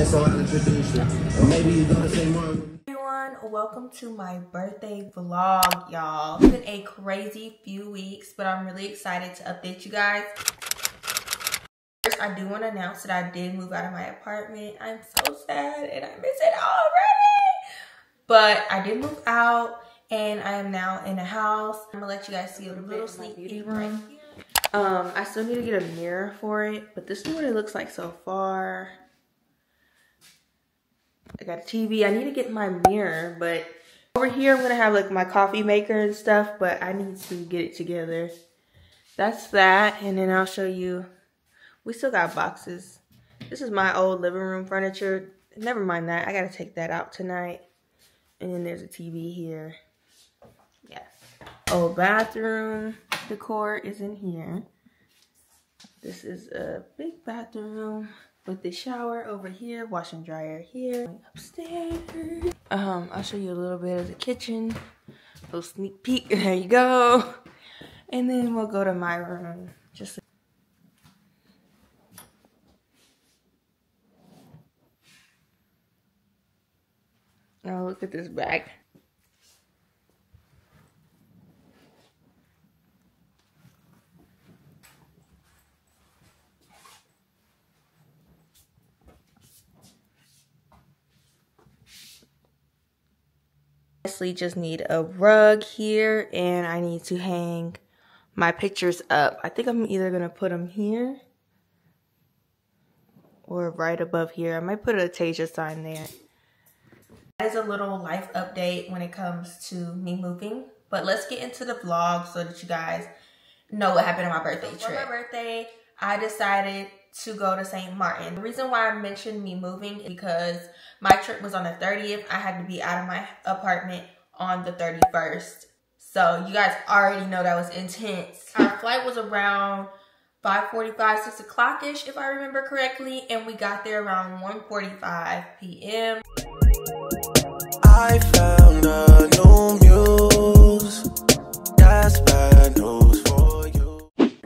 give this Friday the acid. Pull the walk out the pantry. everyone welcome to my birthday vlog y'all. It's been a crazy few weeks but i'm really excited to update you guys. First i do want to announce that i did move out of my apartment. I'm so sad and i miss it already! But i did move out and i am now in a house. I'm gonna let you guys see a little sneak peek right here. Um i still need to get a mirror for it but this is what it looks like so far I got a TV. I need to get my mirror, but over here I'm gonna have like my coffee maker and stuff, but I need to get it together. That's that, and then I'll show you. We still got boxes. This is my old living room furniture. Never mind that. I gotta take that out tonight. And then there's a TV here. Yeah. Old bathroom decor is in here. This is a big bathroom with the shower over here, wash and dryer here, upstairs. Um, I'll show you a little bit of the kitchen, a little sneak peek. There you go. And then we'll go to my room. Just Oh, look at this bag. Honestly, just need a rug here and I need to hang my pictures up. I think I'm either going to put them here or right above here. I might put a Tajia sign there. That is a little life update when it comes to me moving. But let's get into the vlog so that you guys know what happened on my birthday trip. For my birthday, I decided to go to St. Martin. The reason why I mentioned me moving is because my trip was on the 30th. I had to be out of my apartment on the 31st. So you guys already know that was intense. Our flight was around 5.45, 6 o'clock-ish if I remember correctly. And we got there around 1.45 p.m. I found a new muse. That's bad news.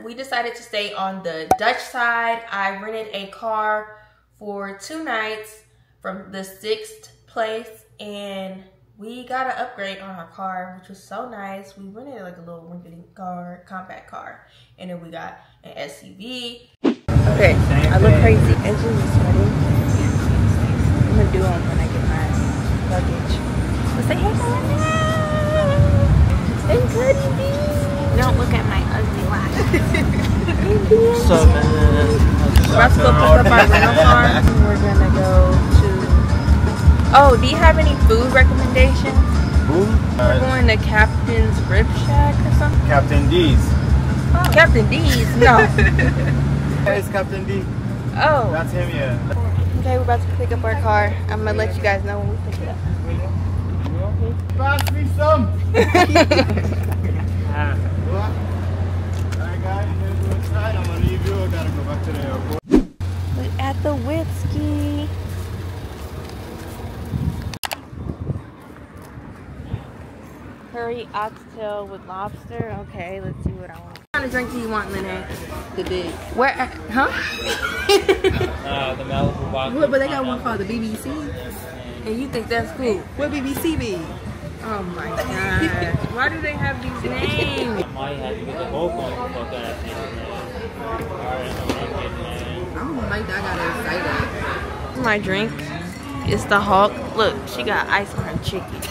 We decided to stay on the Dutch side. I rented a car for two nights from the sixth place and we got an upgrade on our car, which was so nice. We rented like a little rinky car, compact car, and then we got an SUV. Okay, I look crazy. Engine is sweating. I'm gonna do them when I get my luggage. But say hey, Melinda. Say good, Don't look at my ugly laugh. So, man. We're go pick up our rental car. We're gonna go to. Oh, do you have any food recommendations? Food? We're uh, going to Captain's Rib Shack or something? Captain D's. Oh. Captain D's? No. it's Captain D. Oh. That's him, yeah. Okay, we're about to pick up our car. I'm going to let you guys know when we pick it up. Pass me some! Ah. Alright guys, you're gonna go inside. I'm gonna leave you. I gotta go back to the airport. We're at the whiskey. curry oxtail with lobster. Okay, let's see what I want. What kind of drink do you want, Lene? The big. Where? Uh, huh? uh, the Malibu vodka. What, but they got one called the BBC. And you think that's cool? What BBC be? Oh my god. Why do they have these names? I might have to get the whole one for that I don't like that. I got excited. My drink is the Hulk. Look, she got ice on her chicken.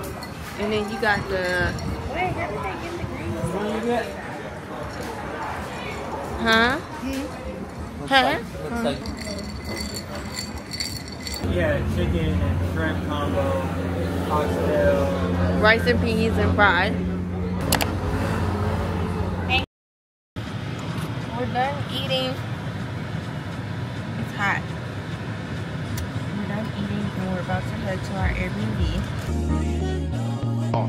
And then you got the. Wait, Huh? Hmm? Huh? Like, yeah, chicken and shrimp combo, oxtail. Rice and peas and fries. We're done eating. It's hot. We're done eating and we're about to head to our Airbnb. Oh.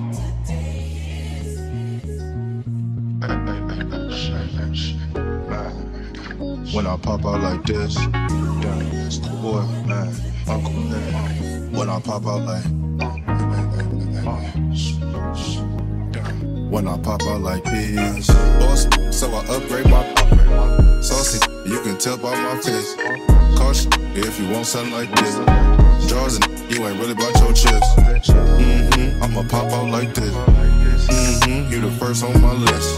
When I pop out like this, damn, it's the boy, man, Uncle Man. When I pop out like, when I pop out like this, boss, so I upgrade my saucy. You can tell by my face. Caution if you want something like this. Jaws and you ain't really about your chips. Mm-hmm, I'ma pop out like this. Mm-hmm, you the first on my list.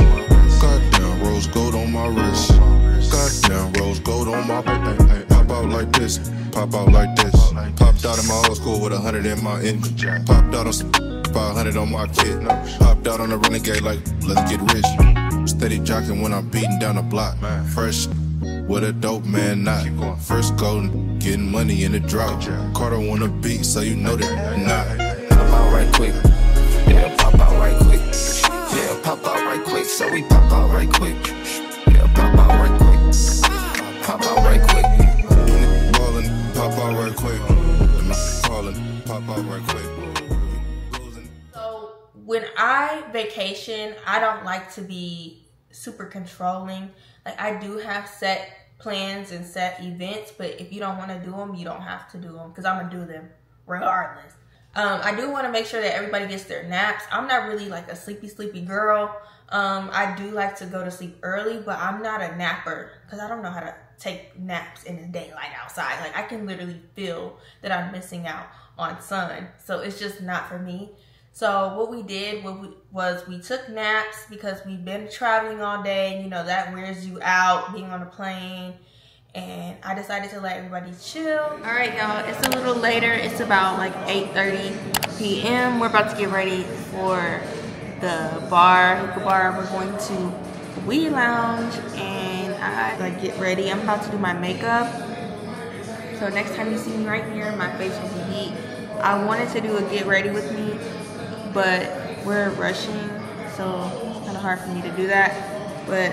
Goddamn, rose gold on my wrist. Goddamn, rose gold on my Pop out like this, pop out like this. Popped out in my old school with a hundred in my in. Popped out on some 500 on my kid. Popped out on the renegade like, let's get rich. Steady jocking when I'm beating down the block. Man. Fresh with a dope man not. First golden, getting money in the drop. Carter on the beat, so you know that not. pop out right quick. Yeah, pop out right quick. Yeah, pop out right quick. So we pop out right quick. Yeah, pop out right quick. Pop out right quick. Ballin', pop out right quick. Callin', pop out right quick. So when I vacation, I don't like to be super controlling. Like I do have set plans and set events, but if you don't want to do them, you don't have to do them because I'm gonna do them regardless. Um, I do want to make sure that everybody gets their naps. I'm not really like a sleepy, sleepy girl. Um, I do like to go to sleep early, but I'm not a napper because I don't know how to take naps in the daylight outside. Like I can literally feel that I'm missing out on sun. So it's just not for me. So what we did was we took naps because we've been traveling all day. You know that wears you out being on a plane. And I decided to let everybody chill. All right, y'all. It's a little later. It's about like 8:30 p.m. We're about to get ready for the bar, hookah bar. We're going to We Lounge, and I like get ready. I'm about to do my makeup. So next time you see me right here, my face will be beat. I wanted to do a get ready with me, but we're rushing, so it's kind of hard for me to do that. But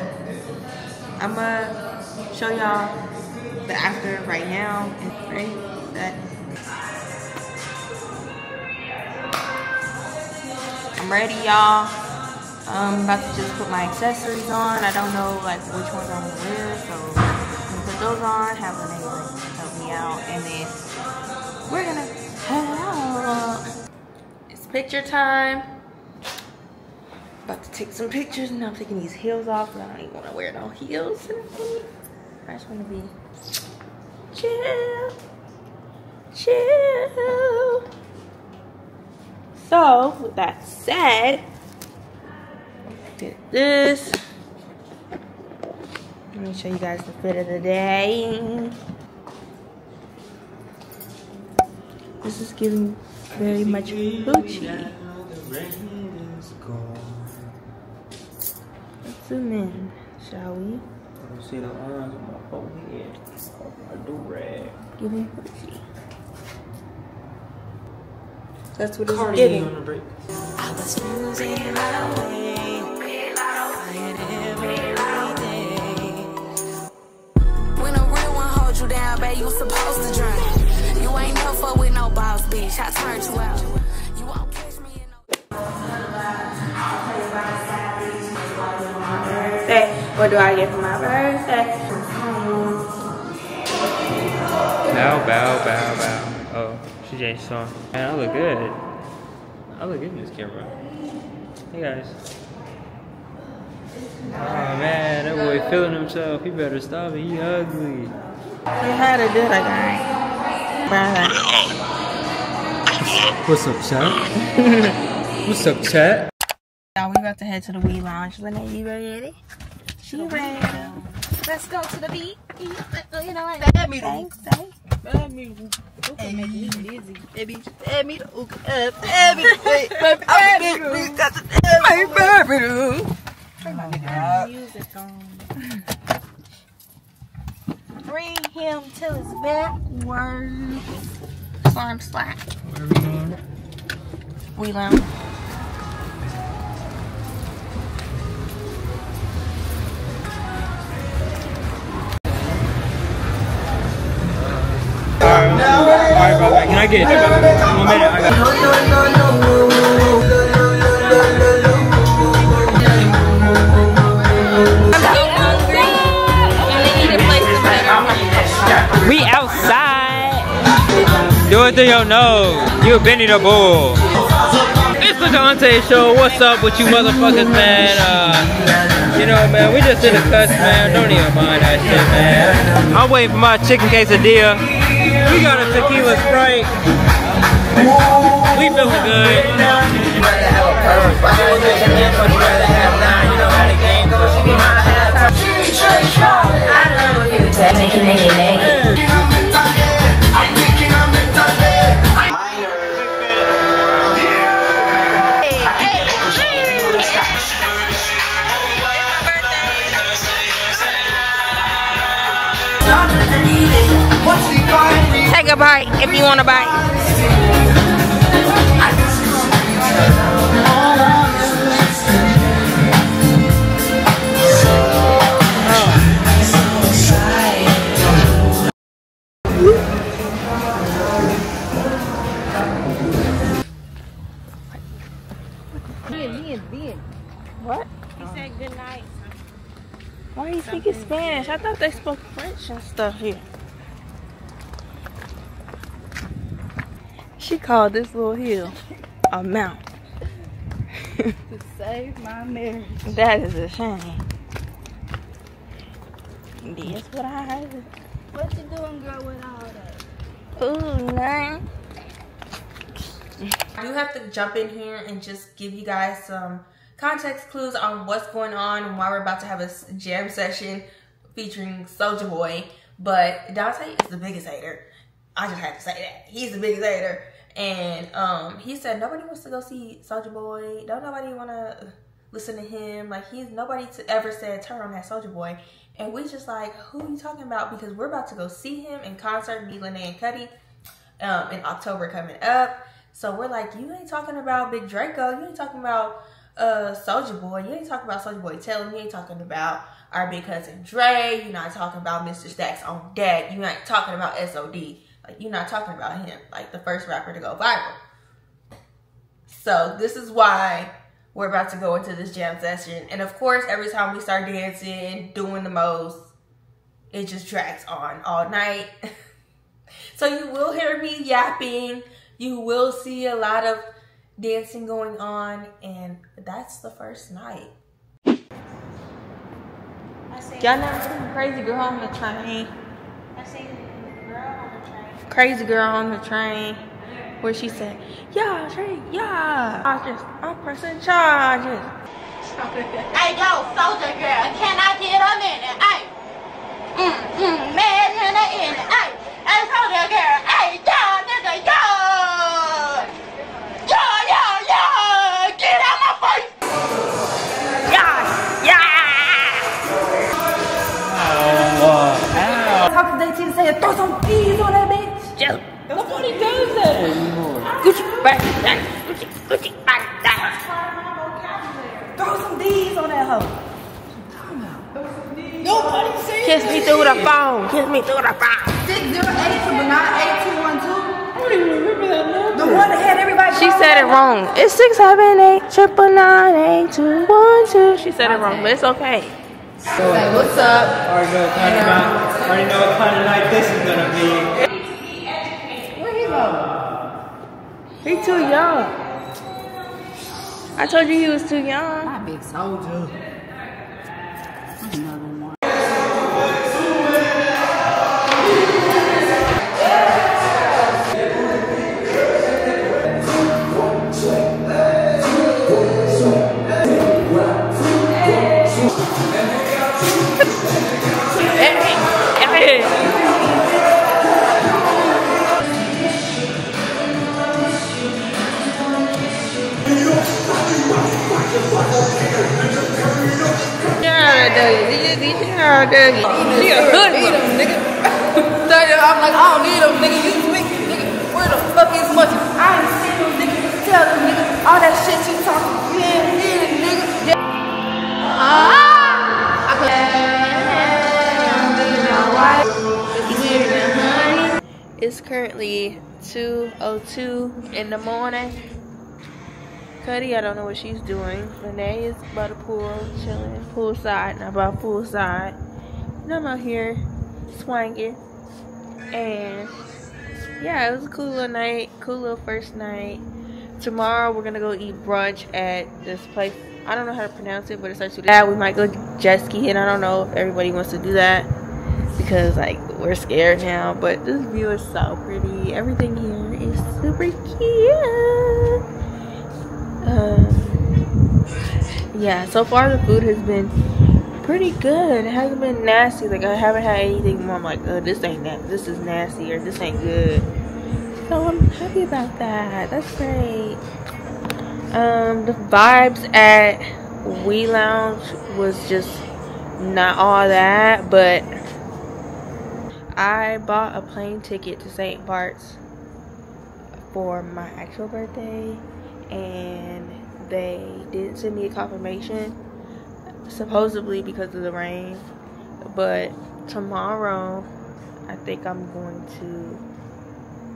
I'm gonna show y'all the after right now. And ready, set. I'm ready, y'all. I'm about to just put my accessories on. I don't know like which ones I'm gonna wear, so I'm gonna put those on. Have a neighbor help me out, and then we're gonna head out. Picture time. About to take some pictures, and I'm taking these heels off. I don't even want to wear no heels. I just want to be chill, chill. So, with that said, get this. Let me show you guys the fit of the day. This is giving very much Gucci. Let's zoom in, shall we? See the arms on my forehead. I do rag. Giving Gucci. That's what it's Cardi on giving. the break. I was losing my way. Crying every day. When a real one holds you down, babe, you supposed to drown. You fuck with no boss, bitch. I turned you out. You won't catch me in no. What do I get for my birthday? Bow, bow, bow, bow. Oh, she changed song. Man, I look good. I look good in this camera. Hey guys. Oh man, that boy feeling himself. He better stop it. He ugly. Say hi to do like Bye. What's up, chat? What's up, chat? Y'all, we about to head to the Wee Lounge. Lene, you ready? She ready. Let's go to the beach. You know what? That me say, say. That me make me dizzy. That bitch, that me the hook up. That me the baby, I'm big bitch. That's a baby. Turn my nigga music on. bring him to his backwards slime slap. We learn. Alright, bro. Can I get it? One minute. It through your nose. You Benny the Bull. It's the Dante Show. What's up with you motherfuckers, man? Uh, you know, man, we just in the cuts, man. Don't even mind that shit, man. I'm waiting for my chicken quesadilla. We got a tequila sprite. We feeling good. Take a bite if you want a bite. He and me and be. What? He said good night. Why are you speaking Spanish? I thought they spoke French and stuff here. Called this little hill a mountain. To save my marriage. That is a shame. That's what I heard. What you doing, girl, with all that? Ooh, man. I do have to jump in here and just give you guys some context clues on what's going on and why we're about to have a jam session featuring Soulja Boy. But Dante is the biggest hater. I just have to say that. He's the biggest hater. And um, he said nobody wants to go see Soulja Boy. Don't nobody want to listen to him. Like he's nobody to ever said turn on that Soulja Boy. And we just like, who are you talking about? Because we're about to go see him in concert, me, Lene, and Cuddy, um, in October coming up. So we're like, you ain't talking about Big Draco. You ain't talking about uh Soulja Boy. You ain't talking about Soulja Boy Tell'em. You ain't talking about our big cousin Dre. You're not talking about Mr. Stacks on deck. You not talking about SOD. Like you're not talking about him, like the first rapper to go viral. So this is why we're about to go into this jam session. And of course, every time we start dancing, doing the most, it just drags on all night. so you will hear me yapping. You will see a lot of dancing going on, and that's the first night. Y'all never seen Crazy Girl on the Train? Crazy Girl on the Train, where she said, "Yeah, train, yeah, I just, I'm pressing charges." Hey, yo, soldier girl, can I get a minute? Hey, mm, mm, man in the in it. Hey, hey, soldier girl, hey, yo, nigga, yo, yo, yo, yo, get out my face. Yeah, yeah. Talk to their team saying, throw some peas on that bitch. Just nobody does that anymore. Gucci back, Gucci, Gucci back, Throw some D's on that hoe. Nobody said Kiss me through the phone. Kiss me through the phone. 608 triple nine eight two one two. I don't even remember that number. The one that had everybody. She said it wrong. It's six seven eight triple nine eight two one two. She said it wrong, but it's okay. Like, what's up? Already know what kind of night, already know what kind of night this is gonna be. Where he go? He too young. I told you he was too young. My big soldier. A hood nigga. I'm like, I don't need nigga. You nigga. Where the fuck is much? I ain't seen nigga. Tell nigga. All that shit you talking. You ain't nigga. Yeah. Ah! I It's currently 2.02 in the morning. Cuddy, I don't know what she's doing. Renee is by the pool, chilling, poolside, not by poolside. And I'm out here swinging. And yeah, it was a cool little night, cool little first night. Tomorrow we're gonna go eat brunch at this place. I don't know how to pronounce it, but it starts with that. We might go jet ski, and I don't know if everybody wants to do that because like we're scared now. But this view is so pretty. Everything here is super cute. Um, yeah, so far the food has been pretty good. It hasn't been nasty. Like I haven't had anything more I'm like, oh, this ain't that. This is nasty or this ain't good. So I'm happy about that. That's great. Um, the vibes at We Lounge was just not all that, but I bought a plane ticket to St. Bart's for my actual birthday, and they didn't send me a confirmation, supposedly because of the rain. But tomorrow, I think I'm going to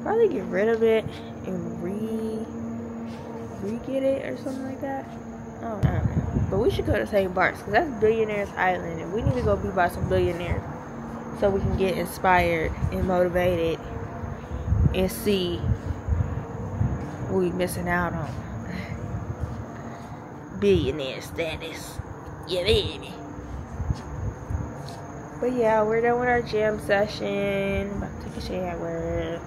probably get rid of it and re re get it or something like that. I don't, know. But we should go to St. Bart's because that's Billionaires Island, and we need to go be by some billionaires so we can get inspired and motivated and see what we missing out on. Billionaire status. Yeah, baby. But yeah, we're done with our gym session. About to take a shower.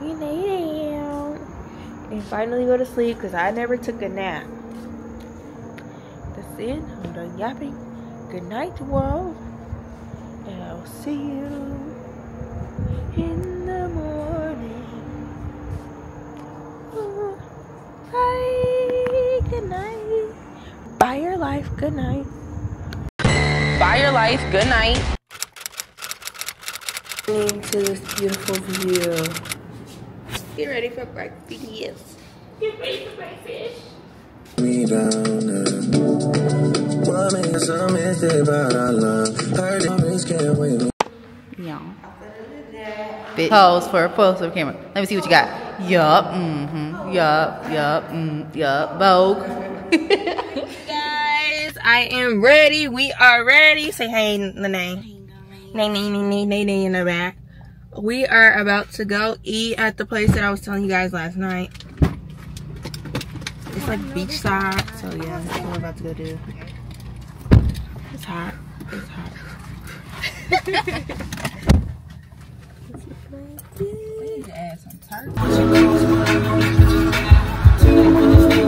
We lay down and finally go to sleep because I never took a nap. That's it. I'm done yapping. Good night, world. And I'll see you in the morning. Bye. Good night. Bye your life. Good night. Buy your life. Good night. Into this beautiful view. Get ready for breakfast. Get ready for breakfast. me down What makes some mistake about our love Heard it, can't wait Yeah. Bitch. Pose for a pose for camera. Let me see what you got. Yup. Mm-hmm. Yup. Yup. Mm, yup. Vogue. I am ready. We are ready. Say hey, Lene. Nay, nay, nay, nay, nay, nay in the back. We are about to go eat at the place that I was telling you guys last night. It's like beachside, so yeah, that's what we're about to go do. It's hot. It's hot.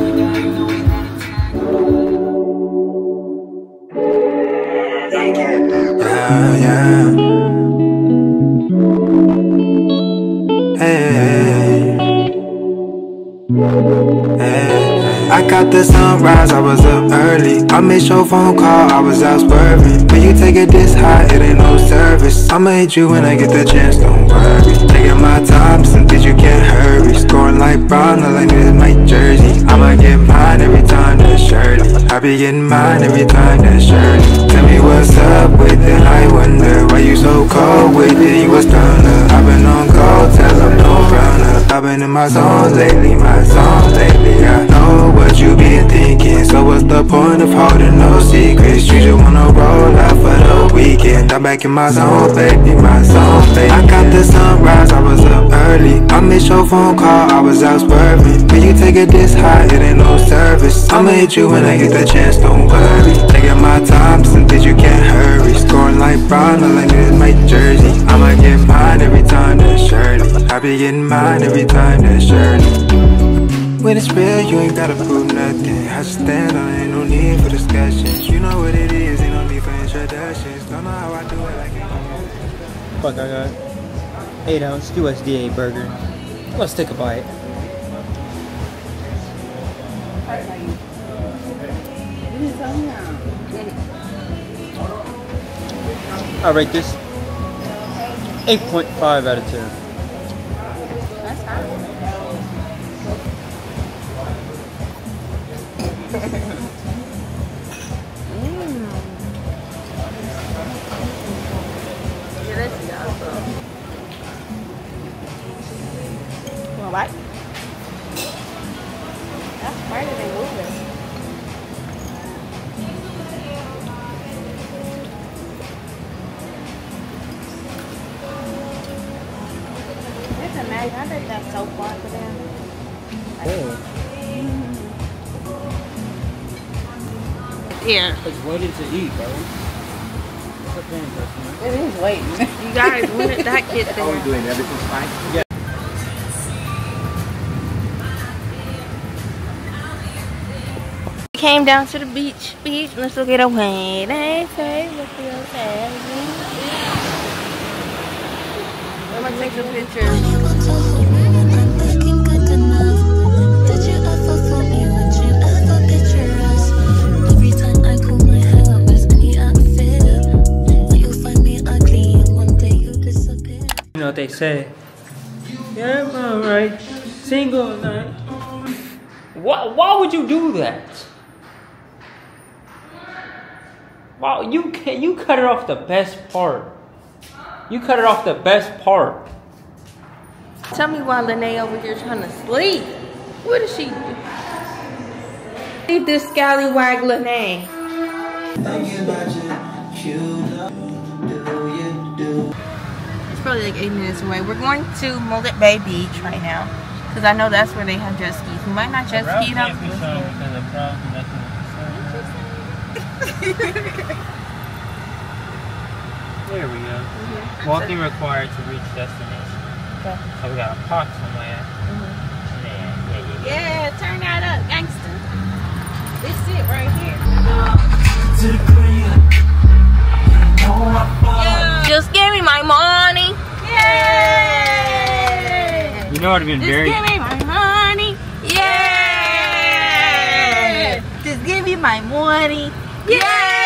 Yeah, yeah Got the sunrise, I was up early. I missed your phone call, I was out swerving. When you take it this high, it ain't no service. I'ma hit you when I get the chance, don't worry. Taking my time, some things you can't hurry. Scoring like Brown, all I like this my jersey. I'ma get mine every time that's Shirley. I be getting mine every time that's Shirley. Tell me what's up with it, I wonder why you so cold with it. You a stunner. I've been on call, tell them don't run up. I've been in my zone lately, my zone lately. I know what you been thinking, so what's the point of holding no secrets? You just wanna roll out for the weekend. I'm back in my zone, baby, my zone, baby. I got the sunrise, I was up early. I missed your phone call, I was out swerving. When you take it this high, it ain't no service. I'ma hit you when I get the chance, don't worry. Taking my time, things you can't hurry. Scoring like Brown, I like this my jersey. I'ma get mine every time that's Shirley. I be getting mine every time that's Shirley. When it's real, you ain't gotta prove nothing. I stand on ain't no need for discussions. You know what it is, ain't no need for introductions. Don't know how I do it like it. Fuck, I got 8 ounce USDA burger. Let's take a bite. I rate this 8.5 out of 10. Mm. Like, Here. It's waiting to eat, bro. What's up. It is waiting. You guys, when did that get How are we there? doing? Everything's fine? Yeah. We came down to the beach, beach. Let's look at a way. They say, look at your I'm gonna take a picture. Know what they say? Yeah, I'm alright. Single night. Why, why would you do that? Wow, you can you cut it off the best part. You cut it off the best part. Tell me why Lene over here trying to sleep. What is she? Leave this scallywag Lene. Probably like eight minutes away. We're going to Mullet Bay Beach right now. Because I know that's where they have jet skis. We might not jet ski it up. There we go. Mm-hmm. Walking required to reach destination. Okay. So we gotta park somewhere. Mm-hmm. Yeah, yeah, yeah. Yeah, turn that up, gangster. This it right here. Just give me my money. Yay! You know what would have been Just very give me my money. Yay! Just give me my money. Yay!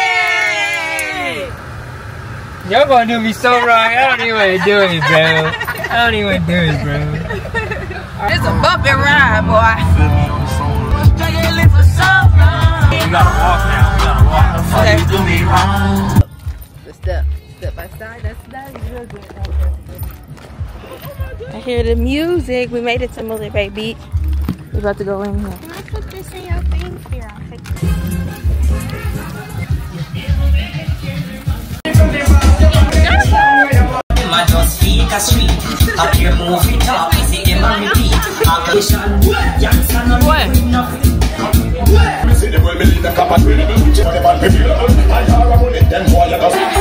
Y'all gonna do me so wrong. I don't even want to do it, bro. I don't even want to do it, bro. It's a bumpy ride, boy. We gotta walk now. We gotta walk. The step, step by side. That's that's real good. I hear the music. We made it to Mullet Bay Beach. We're about to go in here. Can I put this in your thing? Here, I'll take this. I just speak a street. Up here movie talk, is it him and repeat? Aggression, youngster no need nothing. See the way me lead the cap and really me reach for the man me feel I have a bullet, then boy you go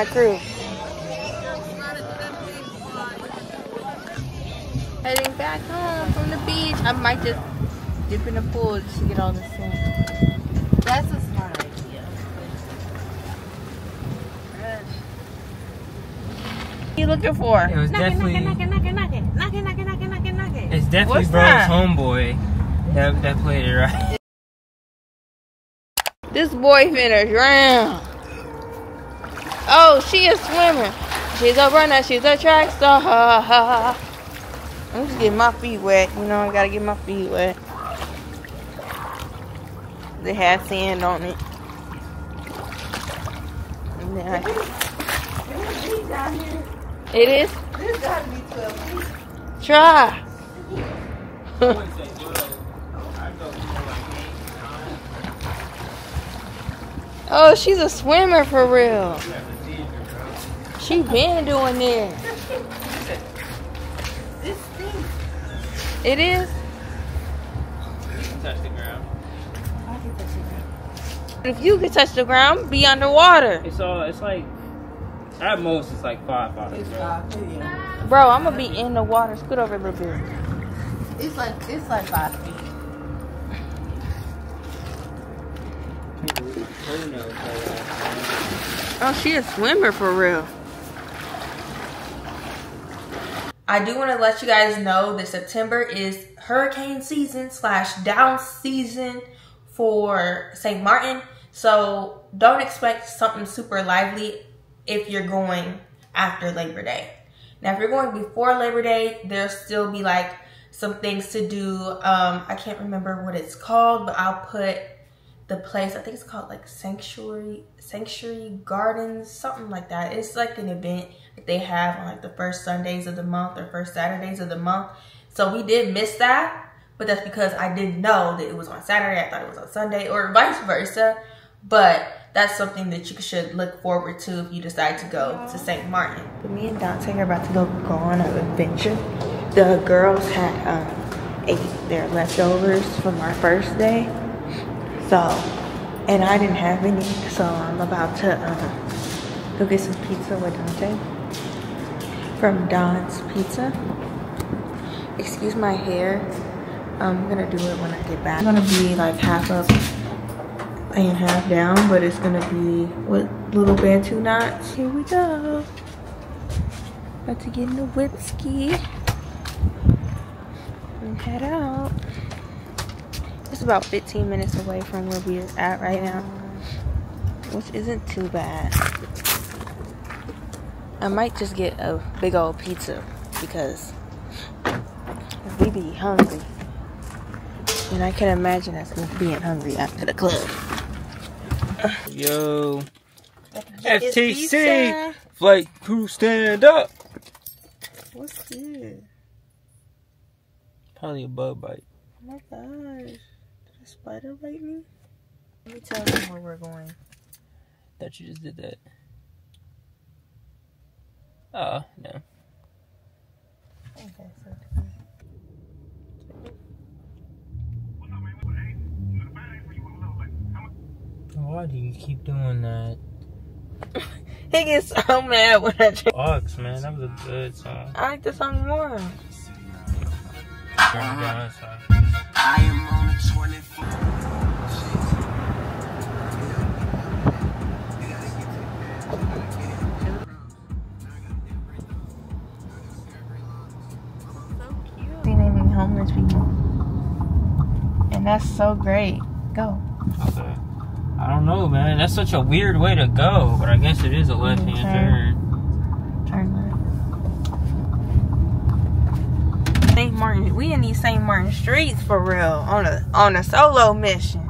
my crew. Heading back home from the beach. I might just dip in the pool just to get all the sand. That's a smart idea. What are you looking for? It was definitely, it's definitely What's bro's that? homeboy that that played it right. This boy finna drown. Oh, she a swimmer. She's a runner. She's a track star. I'm just getting my feet wet. You know, I gotta get my feet wet. They have sand on it. And then I- It is? This gotta be 12 feet. Try. oh, she's a swimmer for real. She been doing this. This stinks. It is? Touch the ground. If you can touch the ground, be underwater. It's all. It's like at most it's like five five. It's five feet. yeah. Bro, I'm gonna be in the water. Scoot over a little bit. It's like it's like five feet. Who knows? Uh, oh, she a swimmer for real. I do want to let you guys know that September is hurricane season slash down season for St. Martin. So don't expect something super lively if you're going after Labor Day. Now, if you're going before Labor Day, there'll still be like some things to do. Um, I can't remember what it's called, but I'll put the place. I think it's called like Sanctuary Sanctuary Gardens, something like that. It's like an event that they have on like the first Sundays of the month or first Saturdays of the month. So we did miss that, but that's because I didn't know that it was on Saturday. I thought it was on Sunday or vice versa. But that's something that you should look forward to if you decide to go to St. Martin. But me and Dante are about to go, go on an adventure. The girls had um, ate their leftovers from our first day. So, and I didn't have any, so I'm about to um, go get some pizza with Dante from Don's Pizza. Excuse my hair. I'm gonna do it when I get back. I'm gonna be like half up and half down, but it's gonna be with little bantu knots. Here we go. About to get in the whipski and head out. It's about 15 minutes away from where we're at right now, which isn't too bad. I might just get a big old pizza because we be hungry. And I can imagine us being hungry after the club. Yo. FTC. Flight crew stand up. What's good? Probably a bug bite. Oh my gosh. Did a spider bite me? Let me tell them where we're going. Thought you just did that. Oh, no. Okay, so Why do you keep doing that? he gets so mad when I change. Ox, man, that was a good song. I like the song more. Turn it down, sorry. I am on a 24. Seen any homeless people. And that's so great. Go. Okay. I don't know, man. That's such a weird way to go, but I guess it is a left hand turn. turn. Turn left. St. Martin. We in these St. Martin streets for real. On a on a solo mission.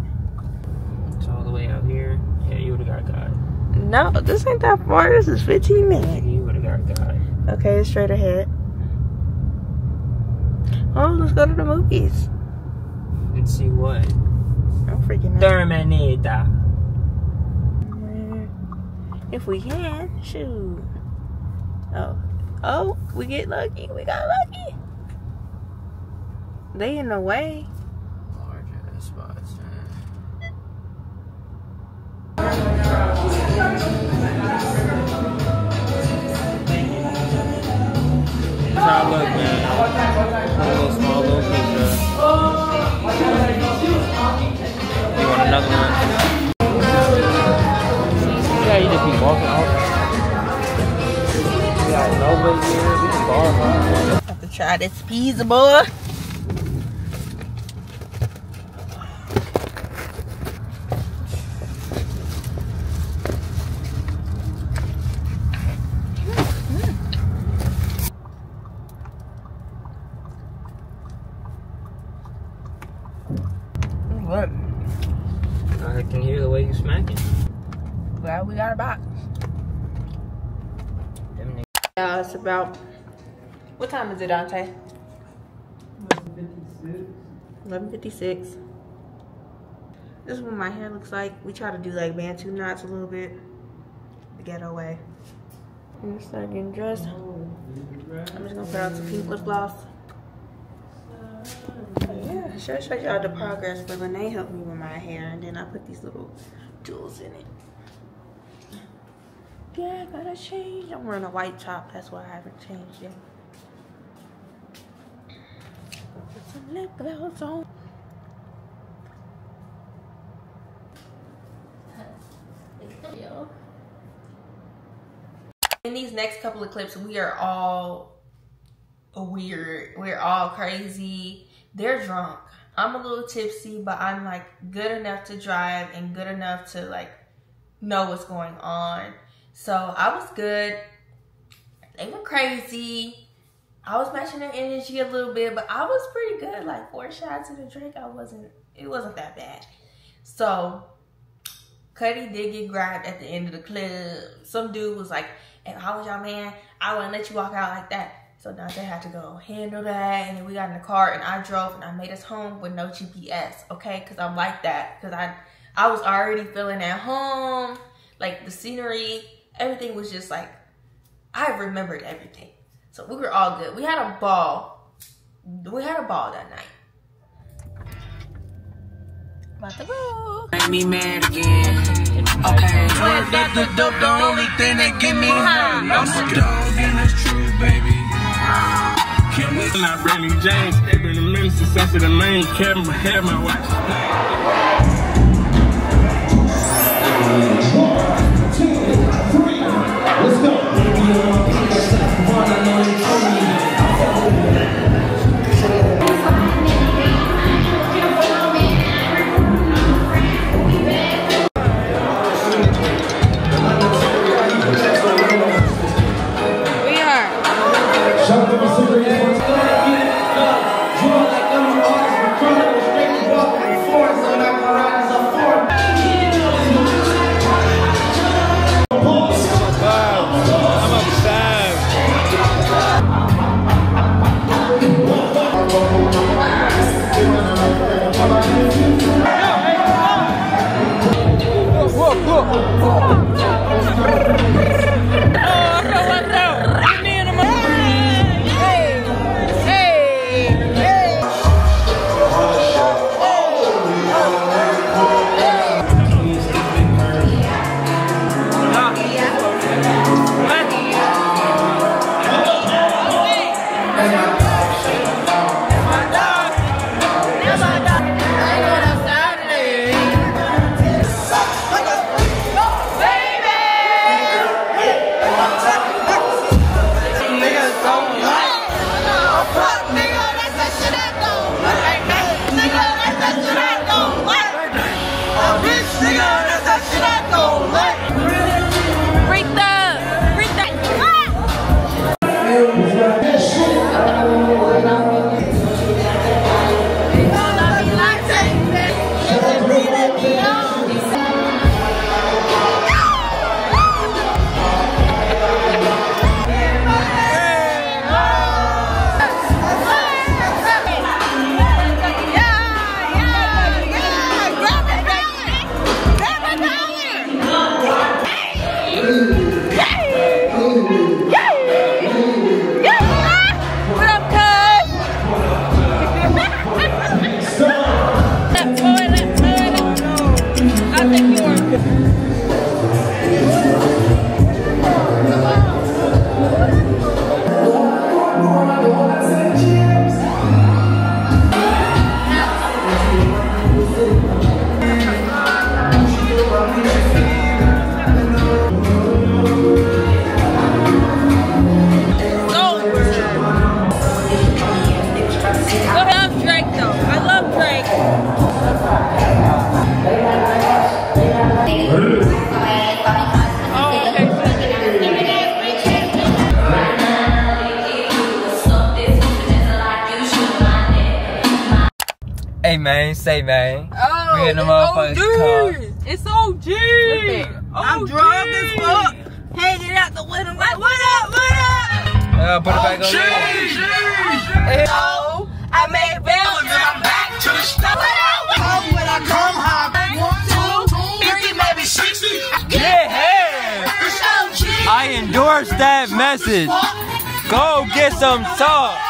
It's all the way out here. Yeah, you would have got got. No, this ain't that far. This is 15 minutes. You would have got got. Okay, straight ahead. Oh, let's go to the movies. And see what? I'm freaking out. Terminator. If we can, shoot. Oh, oh, we get lucky. We got lucky. They in the way. Large ass spots, man. That's how look, man. A little small little pizza. You want another one? Yeah, you just keep walking out. We got nobody here. We can bar. Have to try this pizza, boy. What? I can hear the way you smacking. Glad we got a box. Them niggas. Yeah, it's about. What time is it, Dante? 11.56. This is what my hair looks like. We try to do like bantu knots a little bit. The ghetto way. I'm gonna start getting dressed. I'm just gonna put on some pink lip gloss. But yeah, should show y'all the progress. But Renee helped me with my hair, and then I put these little jewels in it. Yeah, I gotta change. I'm wearing a white top. That's why I haven't changed yet. Put some lip gloss on. In these next couple of clips, we are all weird. We're all crazy. They're drunk. I'm a little tipsy, but I'm like good enough to drive and good enough to like know what's going on. So I was good. They were crazy. I was matching their energy a little bit, but I was pretty good. Like four shots of the drink, I wasn't. It wasn't that bad. So Cuddy did get grabbed at the end of the club. Some dude was like, "If I was your man, I wouldn't let you walk out like that." So Dante had to go handle that, and then we got in the car and I drove and I made us home with no GPS, okay? Because I'm like that. Because I, I was already feeling at home, like the scenery, everything was just like, I remembered everything. So we were all good. We had a ball. We had a ball that night. About to go. Make me mad again. Okay. That the dope, the only thing that get me uh-huh. high. I'm a dog and it's true, baby. Can we? Not Brandy James. It's been a minute since I said the main camera had my watch. We say man. Oh, we in the it's motherfucking car. OG. It's OG. I'm drunk as fuck. Hanging out the window like, what up, what up? Uh, put it back on there. Oh, I made bells and I'm back to the start. Come when I come home. One, two, three, maybe 60. Yeah! It's OG. I endorse that message. Go get some salt.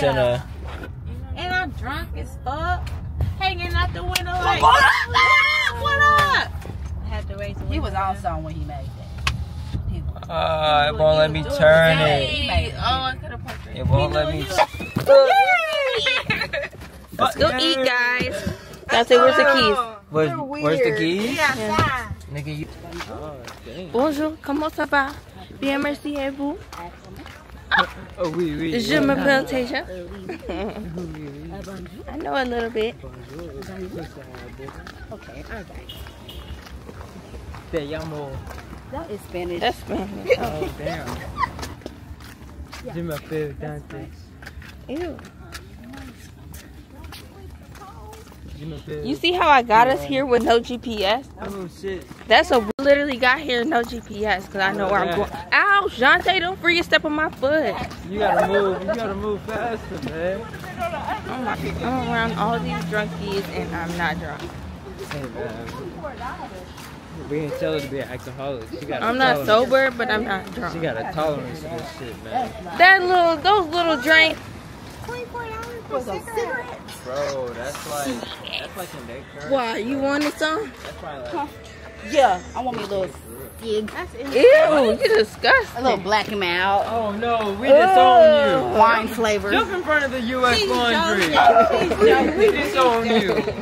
We finna. And I'm drunk as fuck. Hanging out the window like, what up? What up? I had to raise the he was window on down. something when he made that. He was. Uh, it won't let me turn it. Hey, Oh, I could have parked right It won't let me. Let's go eat, guys. Dante, where's the keys? Where's, where's the keys? Yeah. Nigga, you. Bonjour, comment ça va? Bien, merci, et vous? Oh, oui, oui. Je m'appelle Tasha. I know a little bit. Okay, alright. Te llamo. That is Spanish. That's Spanish. Oh, damn. Je m'appelle Dante. Ew. Je m'appelle. You see how I got us here with no GPS? Oh, shit. That's a we literally got here no GPS because I know where I'm going. Ow, Jante, don't freaking step on my foot. You gotta move. You gotta move faster, man. I'm, like, I'm around all these drunkies and I'm not drunk. Hey, man. We didn't tell her to be an alcoholic. She got I'm not sober, but I'm not drunk. She got a tolerance to this shit, man. That little, those little drinks. Bro, that's like, that's like in their current. Why, you wanted some? That's probably like, Yeah, I want me a little cig. Ew, you disgusting. A little black him out. oh no, we disown you. Wine flavor. Jump in front of the U.S. She's laundry. joking. we disown you.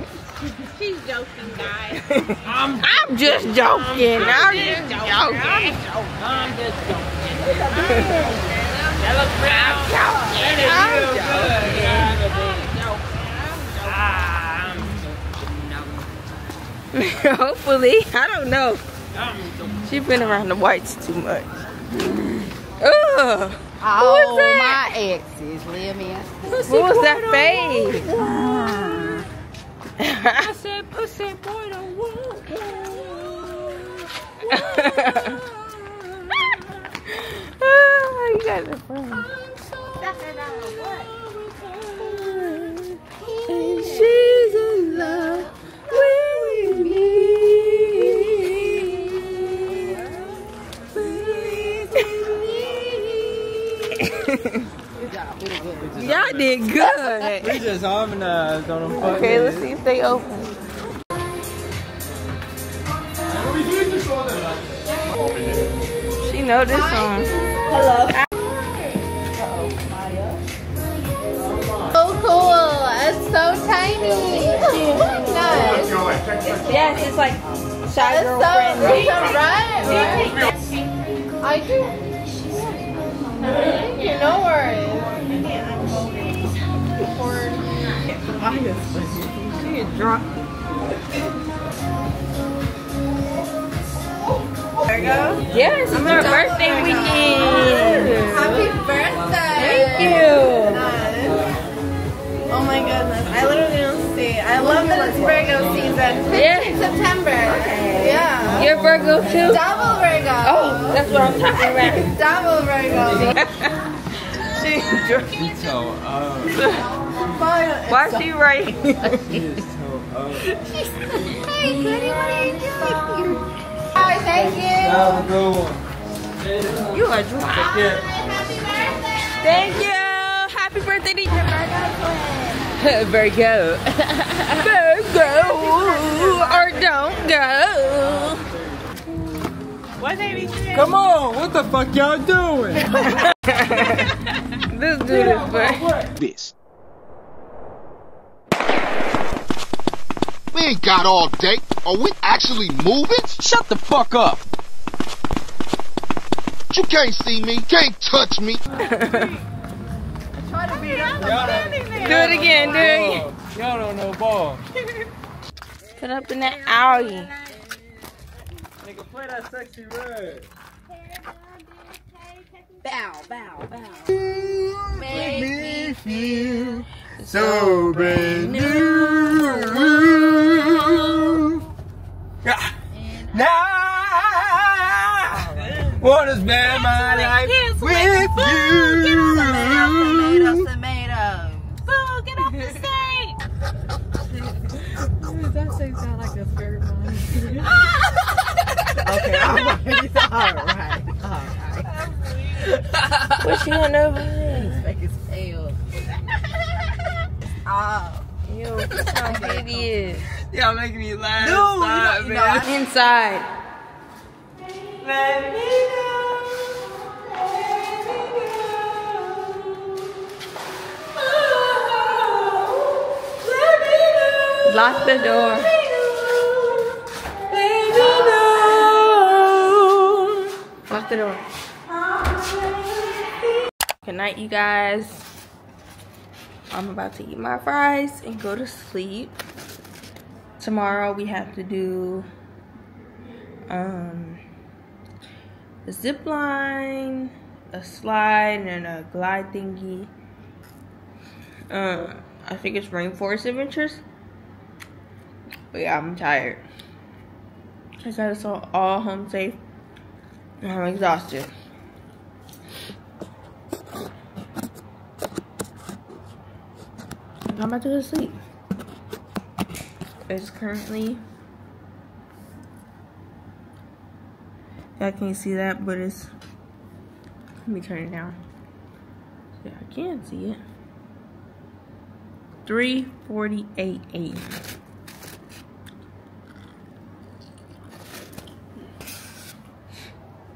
She's joking, guys. I'm, I'm just joking. I'm just joking. I'm just joking. That looks real. That is real good. I'm Hopefully, I don't know. She's been around the whites too much. Ugh. Oh, Who is oh, that? my exes, live in. Who was that face? I said, pussy boy, don't walk. Oh, you guys are funny. And she's in love with me. Y'all did good. We just harmonized on them. Okay, let's see if they open. She know this song. Hello. So cool. It's so tiny. nice. Yes, it's like shy It's girl so, friendly. it's right, right? I do. Thank you. No worries. She is drunk. Yes, it's her birthday weekend. Happy birthday. Thank you. Nice. Oh my goodness. I literally don't see. I love that it's Virgo season. Yeah. September. Yeah. You're Virgo too? Double Virgo. Oh, that's what I'm talking about. Double Virgo. She's so uh, old. Why is she right? She is so old. Uh, hey, Goody, what are you doing? Hi, thank you. Have a good one. You are drunk. Take care. Thank you. Happy birthday to you. Virgo. Virgo. Or don't go. What baby? Come on, what the fuck y'all doing? This dude is funny. This. We ain't got all day. Are we actually moving? Shut the fuck up. You can't see me. Can't touch me. Do it again, do it again. Y'all don't know ball. Put up in that alley. Nigga, play that Sexyy Red. Bow, bow, bow. Make me feel So brand new. Yeah. Now, wanna spend my life with you. Tomatoes, tomatoes. Boo, get off the stage. Okay, alright, alright, alright. What she on over there? Make his Oh. Yo, this big. Y'all making me laugh. No, Stop, you know- man. Inside. Let me go. Lock the door. Lock the door. Good night, you guys. I'm about to eat my fries and go to sleep. Tomorrow we have to do um, a zip line, a slide, and a glide thingy. Uh, I think it's Rainforest Adventures. But yeah, I'm tired. I got us all, all home safe. I'm exhausted. I'm about to go to sleep. It's currently Y'all can't see that, but it's let me turn it down. Yeah, I can see it. 348 8.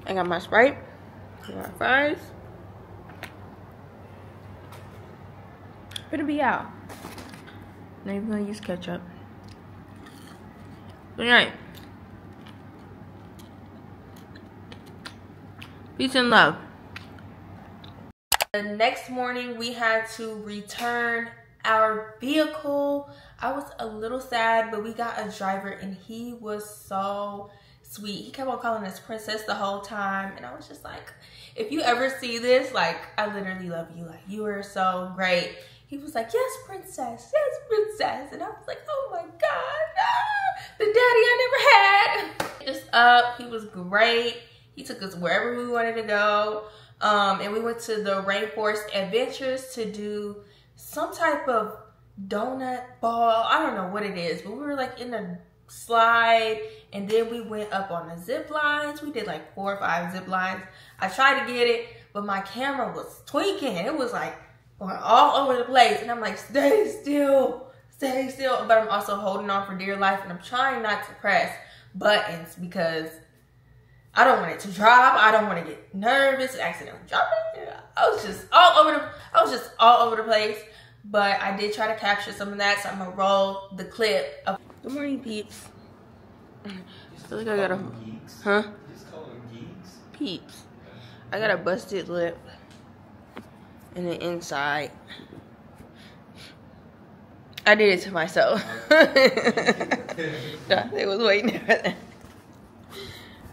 I got my Sprite, I got my fries. Gonna be out. Not even gonna use ketchup. Good night. Peace and love. The next morning, we had to return our vehicle. I was a little sad, but we got a driver and he was so sweet. He kept on calling us princess the whole time. And I was just like, if you ever see this, like, I literally love you. Like, you are so great. He was like, yes, princess, yes, princess. And I was like, oh my God, ah, the daddy I never had. Just up, he was great. He took us wherever we wanted to go. Um, and we went to the Rainforest Adventures to do some type of donut ball. I don't know what it is, but we were like in a slide and then we went up on the zip lines. We did like four or five zip lines. I tried to get it, but my camera was tweaking. It was like going all over the place. And I'm like, stay still, stay still. But I'm also holding on for dear life and I'm trying not to press buttons because I don't want it to drop. I don't want to get nervous, and accidentally drop it. I was just all over the I was just all over the place. But I did try to capture some of that, so I'm gonna roll the clip of Good morning, peeps. I feel like I got a huh? Peeps. I got a busted lip and the inside. I did it to myself. they was waiting for that.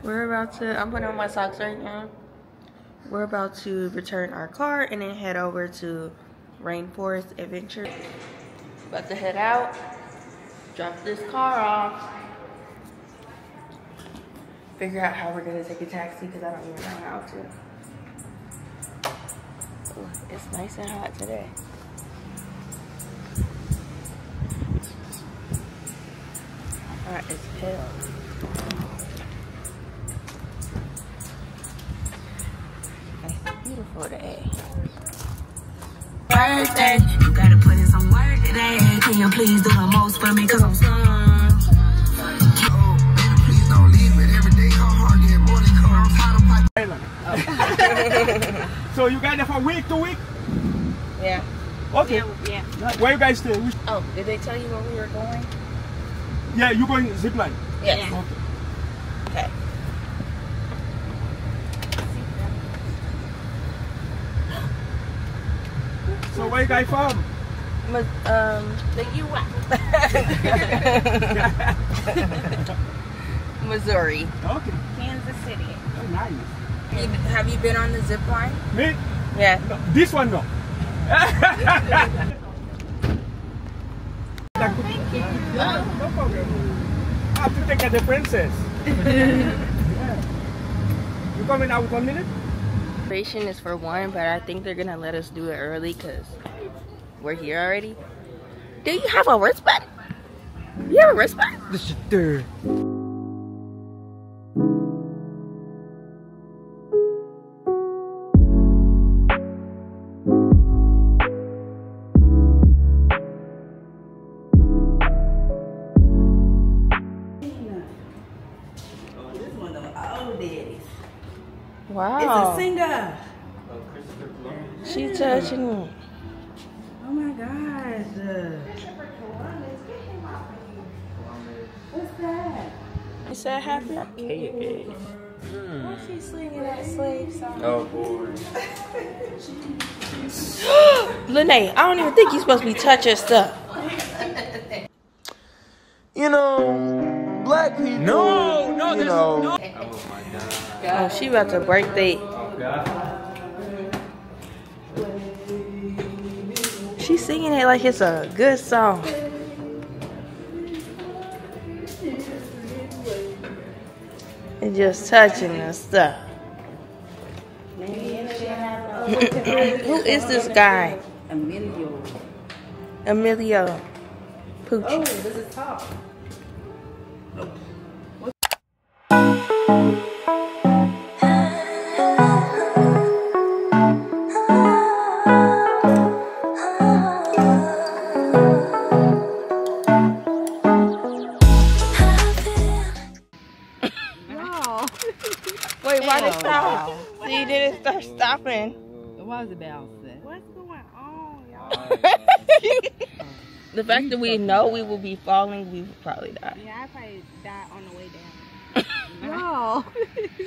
We're about to, I'm putting on my socks right now. We're about to return our car and then head over to Rainforest Adventure. About to head out, drop this car off, figure out how we're gonna take a taxi because I don't even know how to. Ooh, it's nice and hot today. Hot as hell. beautiful day. Birthday, you gotta put in some work today. Can you please do the most for me? Cause I'm stunned. Please don't leave it every day. How hard get more than comes. so you guys there from week to week? Yeah. Okay. Yeah. Where you guys stay? Which- Oh, did they tell you where we were going? Yeah, you're going zip line? Yes. Okay. Okay. So where you guys from? But, um, the U.S. Missouri. Okay. Kansas City. Oh, nice. You, have you been on the zip line? Me? Yeah. No, this one no. Thank you. No problem. I have to take care of the princess. yeah. You coming out one minute? Reservation is for one, but I think they're gonna let us do it early because we're here already. Do you have a wristband? You have a wristband? This is third. Wow. It's a singer. She touching me. Oh my gosh. Uh, What's that? You said happy? KK. Why she singing that slave song? Oh boy. Lene, I don't even think you're supposed to be touching stuff. You know, black people. No, no, you there's know, no. Oh, she about to break the. She's singing it like it's a good song. And just touching the stuff. Who is this guy? Emilio. Emilio Pooch. Oh, this is top. Wait, Why is? Mm. What's going on, y'all? The fact that we know we will be falling, we will probably die. Yeah, I probably die on the way down. No.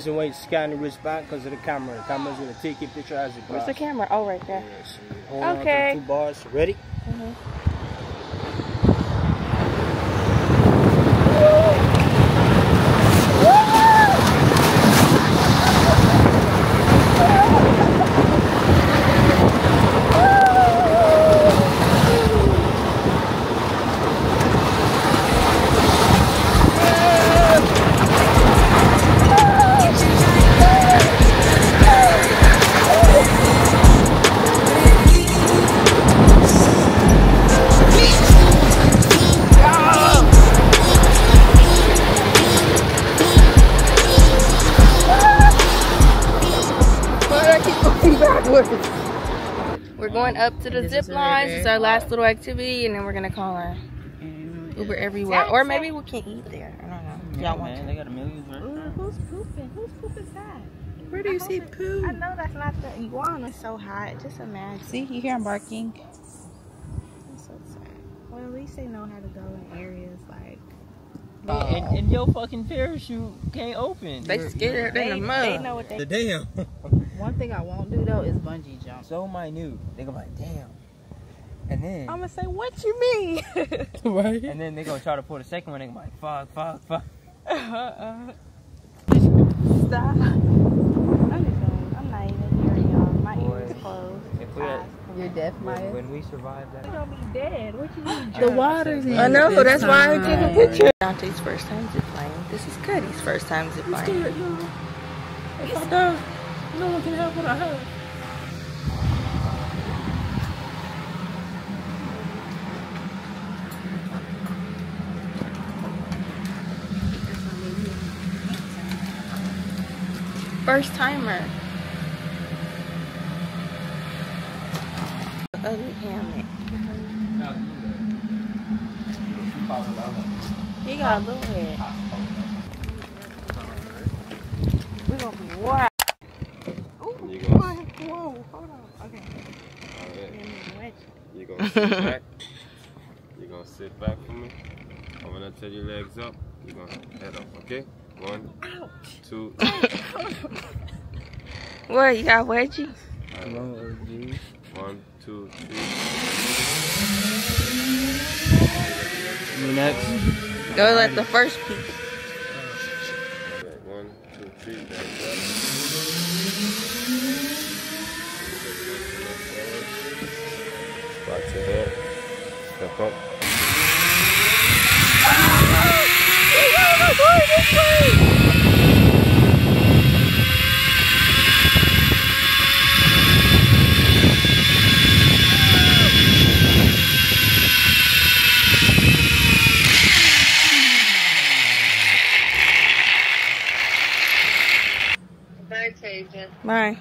reason why you scan the wristband because of the camera. The camera's gonna take your picture as it goes. Where's the camera? Oh, right there. Yes. Okay. two bars. Ready? We're going up to the zip lines. It's our last little activity, and then we're gonna call our Uber everywhere, or maybe we can eat there. I don't know. Y'all want Man, to. they got a million. Who's pooping? Who's pooping that? Where do you see poo? I know that's not the iguana so hot. Just imagine. See, you hear him barking. That's so sad. Well, at least they know how to go in areas like. And, and your fucking parachute can't open. They scared in the They, mud. they know what they. The damn. One thing I won't do though is bungee jump. so minute. They go like, damn. And then, I'm gonna say, what you mean? Right. and then they gonna try to pull the second one. They go like, fuck, fuck, fuck. Stop. I'm just going. I'm not even hearing y'all. My ears closed. If we had, You're deaf, Maya. when, when we survived that. We're gonna be dead. What you mean? The water's in. I know. this That's why I took a picture. Dante's first time zip lining. This is Cuddy's first time zip lining. If I die, no one can have what I have. First timer. Ugly helmet. He got a little head. We're gonna be wild. You gonna, Whoa, hold on. Okay. alright. You gonna sit back. You gonna sit back for me. I'm gonna tell your legs up. You gonna head up, okay? One, two. What, you got wedgie? One, two, three. Next. Go like the first piece. One, two, three, back to here. Step up. Ah! Bye.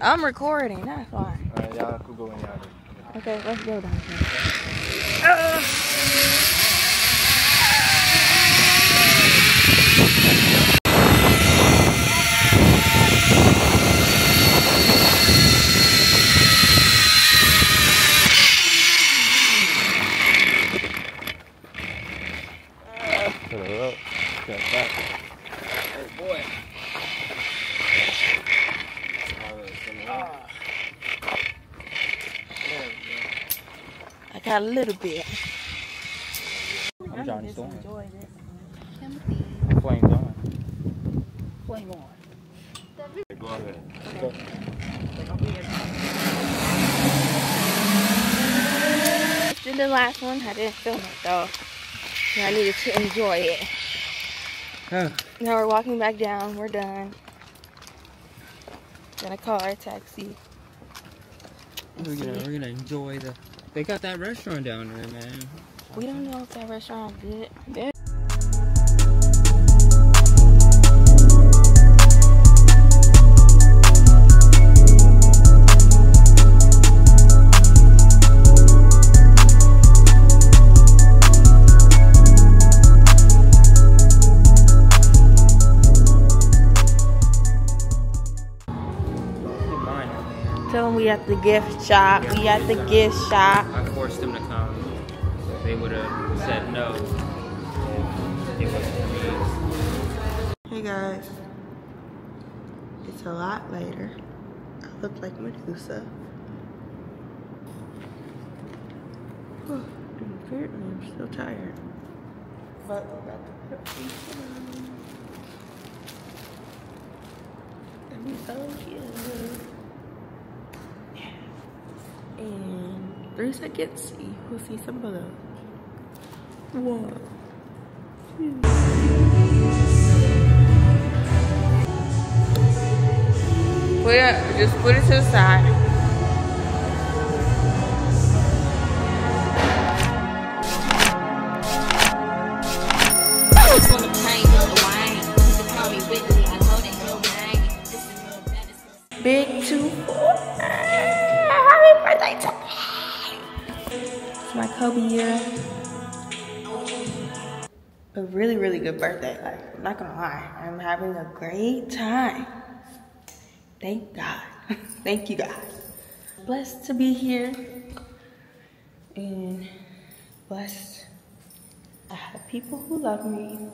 I'm recording, that's why. Alright, y'all could go in y'all. Okay, let's go down here. Put her up. Step back. Oh boy. I got a little bit. I'm Johnny Storm. Timothy. Flames on. Flame on. Go ahead. Go. Did the last one, I didn't film it though. I needed to enjoy it. Huh. Now we're walking back down, we're done. Gonna call our taxi. We're gonna, we're gonna enjoy the. They got that restaurant down there, man. We don't know if that restaurant good. Tell them we at the gift shop. We at the gift shop. I forced them to come. They would have said no it wasn't me. Hey guys. It's a lot later. I look like Medusa. Whew, Apparently I'm still tired. But we're about to put these on. And we so cute. And three seconds, see, we'll see some below. One. Put it, just put it to the side. Birthday. Like, I'm not gonna lie. I'm having a great time. Thank God. Thank you, God. Blessed to be here. And blessed. I have people who love me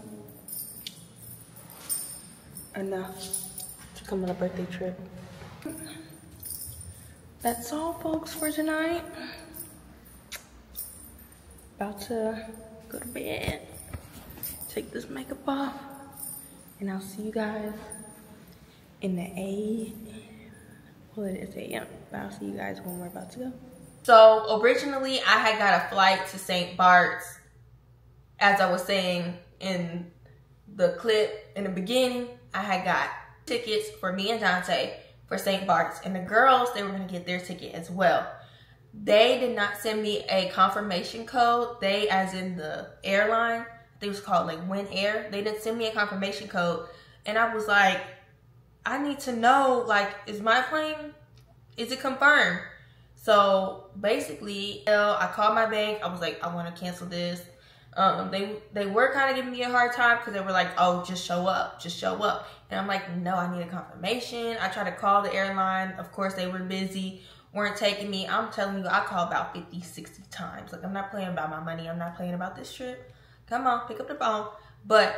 enough to come on a birthday trip. That's all, folks, for tonight. About to go to bed, take this makeup off, and I'll see you guys in the A. Well, it is AM, but I'll see you guys when we're about to go. So originally, I had got a flight to St. Bart's, as I was saying in the clip in the beginning. I had got tickets for me and Dante for St. Bart's, and the girls they were gonna get their ticket as well. They did not send me a confirmation code. They, as in the airline, It was called like Winair. They didn't send me a confirmation code, and I was like, I need to know, like, is my plane, is it confirmed? So basically, I called my bank. I was like, I want to cancel this. Um, they they were kind of giving me a hard time because they were like, oh, just show up, just show up. And I'm like, no, I need a confirmation. I tried to call the airline. Of course, they were busy, weren't taking me. I'm telling you, I called about 50, 60 times. Like, I'm not playing about my money. I'm not playing about this trip. Come on, pick up the phone. But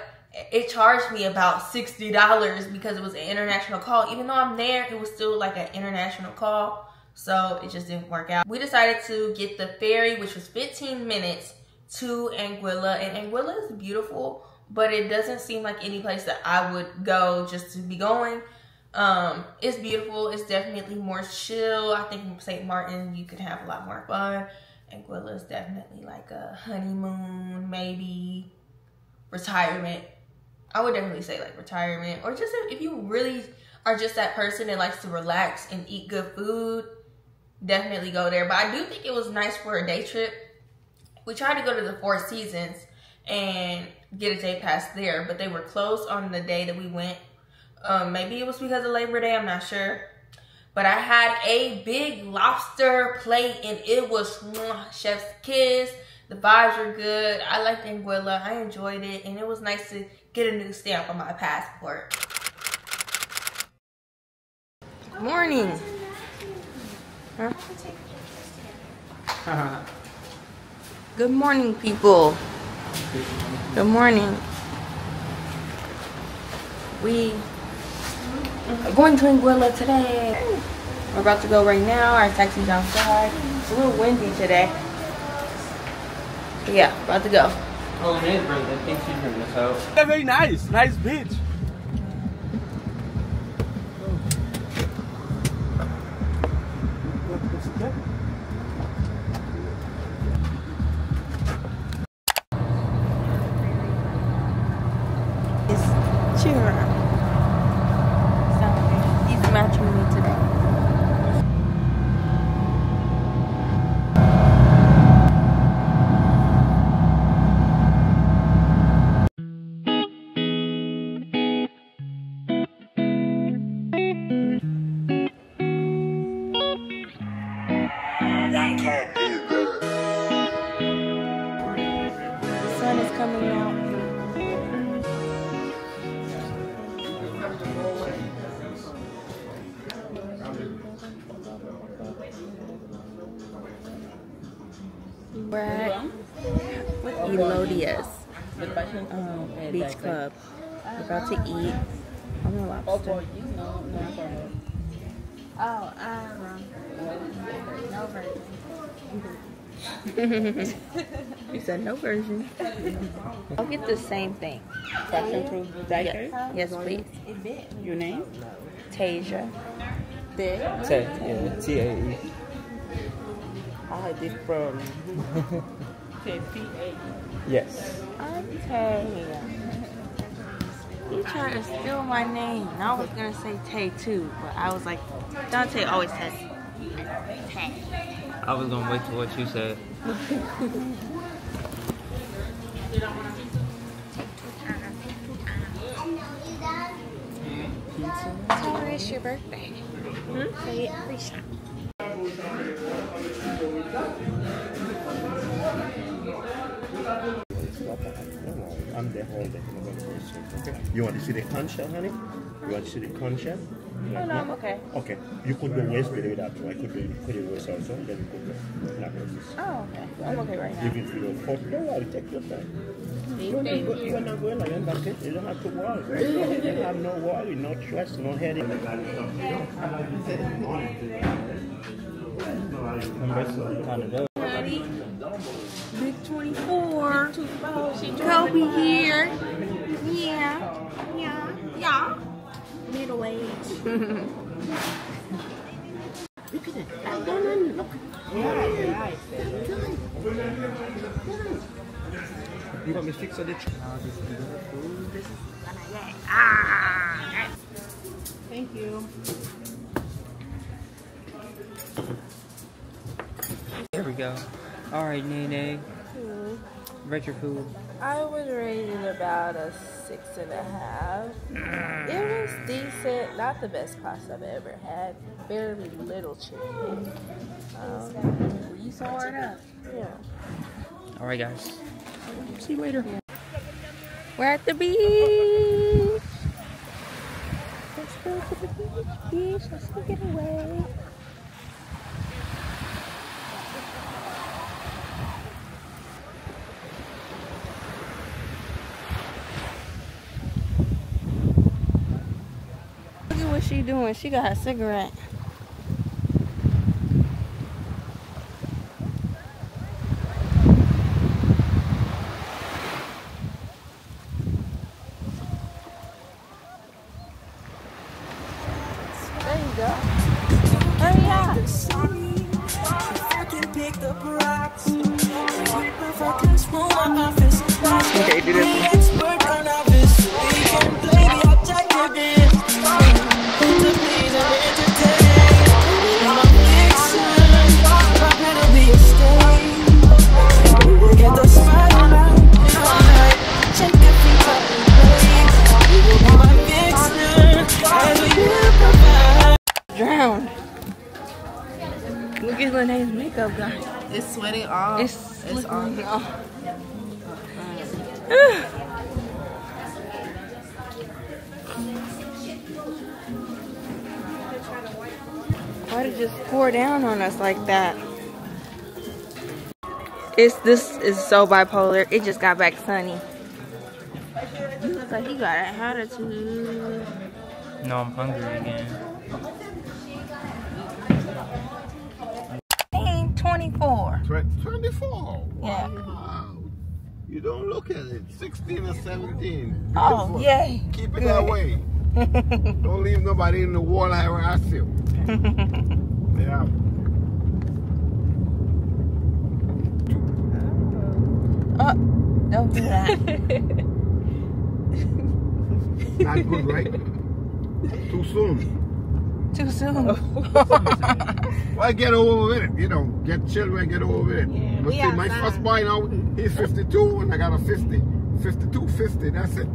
it charged me about $60 because it was an international call. Even though I'm there, it was still like an international call. So it just didn't work out. We decided to get the ferry, which was 15 minutes to Anguilla. And Anguilla is beautiful, but it doesn't seem like any place that I would go just to be going. Um, it's beautiful. It's definitely more chill. I think St. Martin, you could have a lot more fun. Anguilla is definitely like a honeymoon, maybe retirement. I would definitely say like retirement, or just if, you really are just that person that likes to relax and eat good food, definitely go there. But I do think it was nice for a day trip. We tried to go to the Four Seasons and get a day pass there, but they were closed on the day that we went. Um, maybe it was because of Labor Day, I'm not sure. But I had a big lobster plate and it was chef's kiss. The vibes were good. I liked Anguilla. I enjoyed it. And it was nice to get a new stamp on my passport. Good morning. Huh? Good morning, people. Good morning. We are going to Anguilla today. We're about to go right now. Our taxi's outside. It's a little windy today. But yeah, about to go. Oh, it is, bro. I think she's bringing us out. Yeah, very nice. Nice beach. you said no version. I'll get the same thing. Passion fruit daiquiri? Yes, please. Your name? Tasia. T, yeah, T-A-E. I had this problem. T-A-E. Yes. Okay. You trying to steal my name. And I was gonna say Tay too, but I was like, Dante always says Tay. I was gonna wait for what you said. Tomorrow is your birthday. Hmm? So yeah, please. I'm the holder. Okay. You want to see the concha, honey? You want to see the concha? Oh, no, I'm okay. Okay. You could do waist below that too. I could do could do waist also. Then you could do not waist. Oh, okay. I'm okay right now. You can feel your foot. Don't worry. Take your time. You're not, go- you're not going like that. okay? You don't have to worry. You have no worry, no stress, no headache. Ready? Big 24. Kobe here. Yeah. Yeah. Yeah. Middle age. Look at it. You want me to fix is Ah. Thank you. There we go. All right, Nene. Rate your food. I would rate it about a six and a half. It was decent, not the best pasta I've ever had. Very little chicken. Um, you saw it up. Yeah. All right, guys. See you later. We're at the beach. Let's go to the beach, beach. Let's go get away. Look at what she doing. She got a cigarette. Okay, do this. Lene's makeup, guys. It's sweating off. It's, It's on. off. Why did it just pour down on us like that? It's this is so bipolar. It just got back sunny. He looks like he got an attitude. No, I'm hungry again. Ain't 24. Tw- 24. Yeah. Wow. You don't look at it. 16 or 17. Oh, Beautiful. yay. Keep it that way. don't leave nobody in the wall I harass you. yeah. Oh, don't do that. Not good, right? Too soon. Too soon. Why get over with it? You know, get children, get over with it. Yeah, but we see, my first boy now, he's 52 and I got a 50. 52, 50, that's it.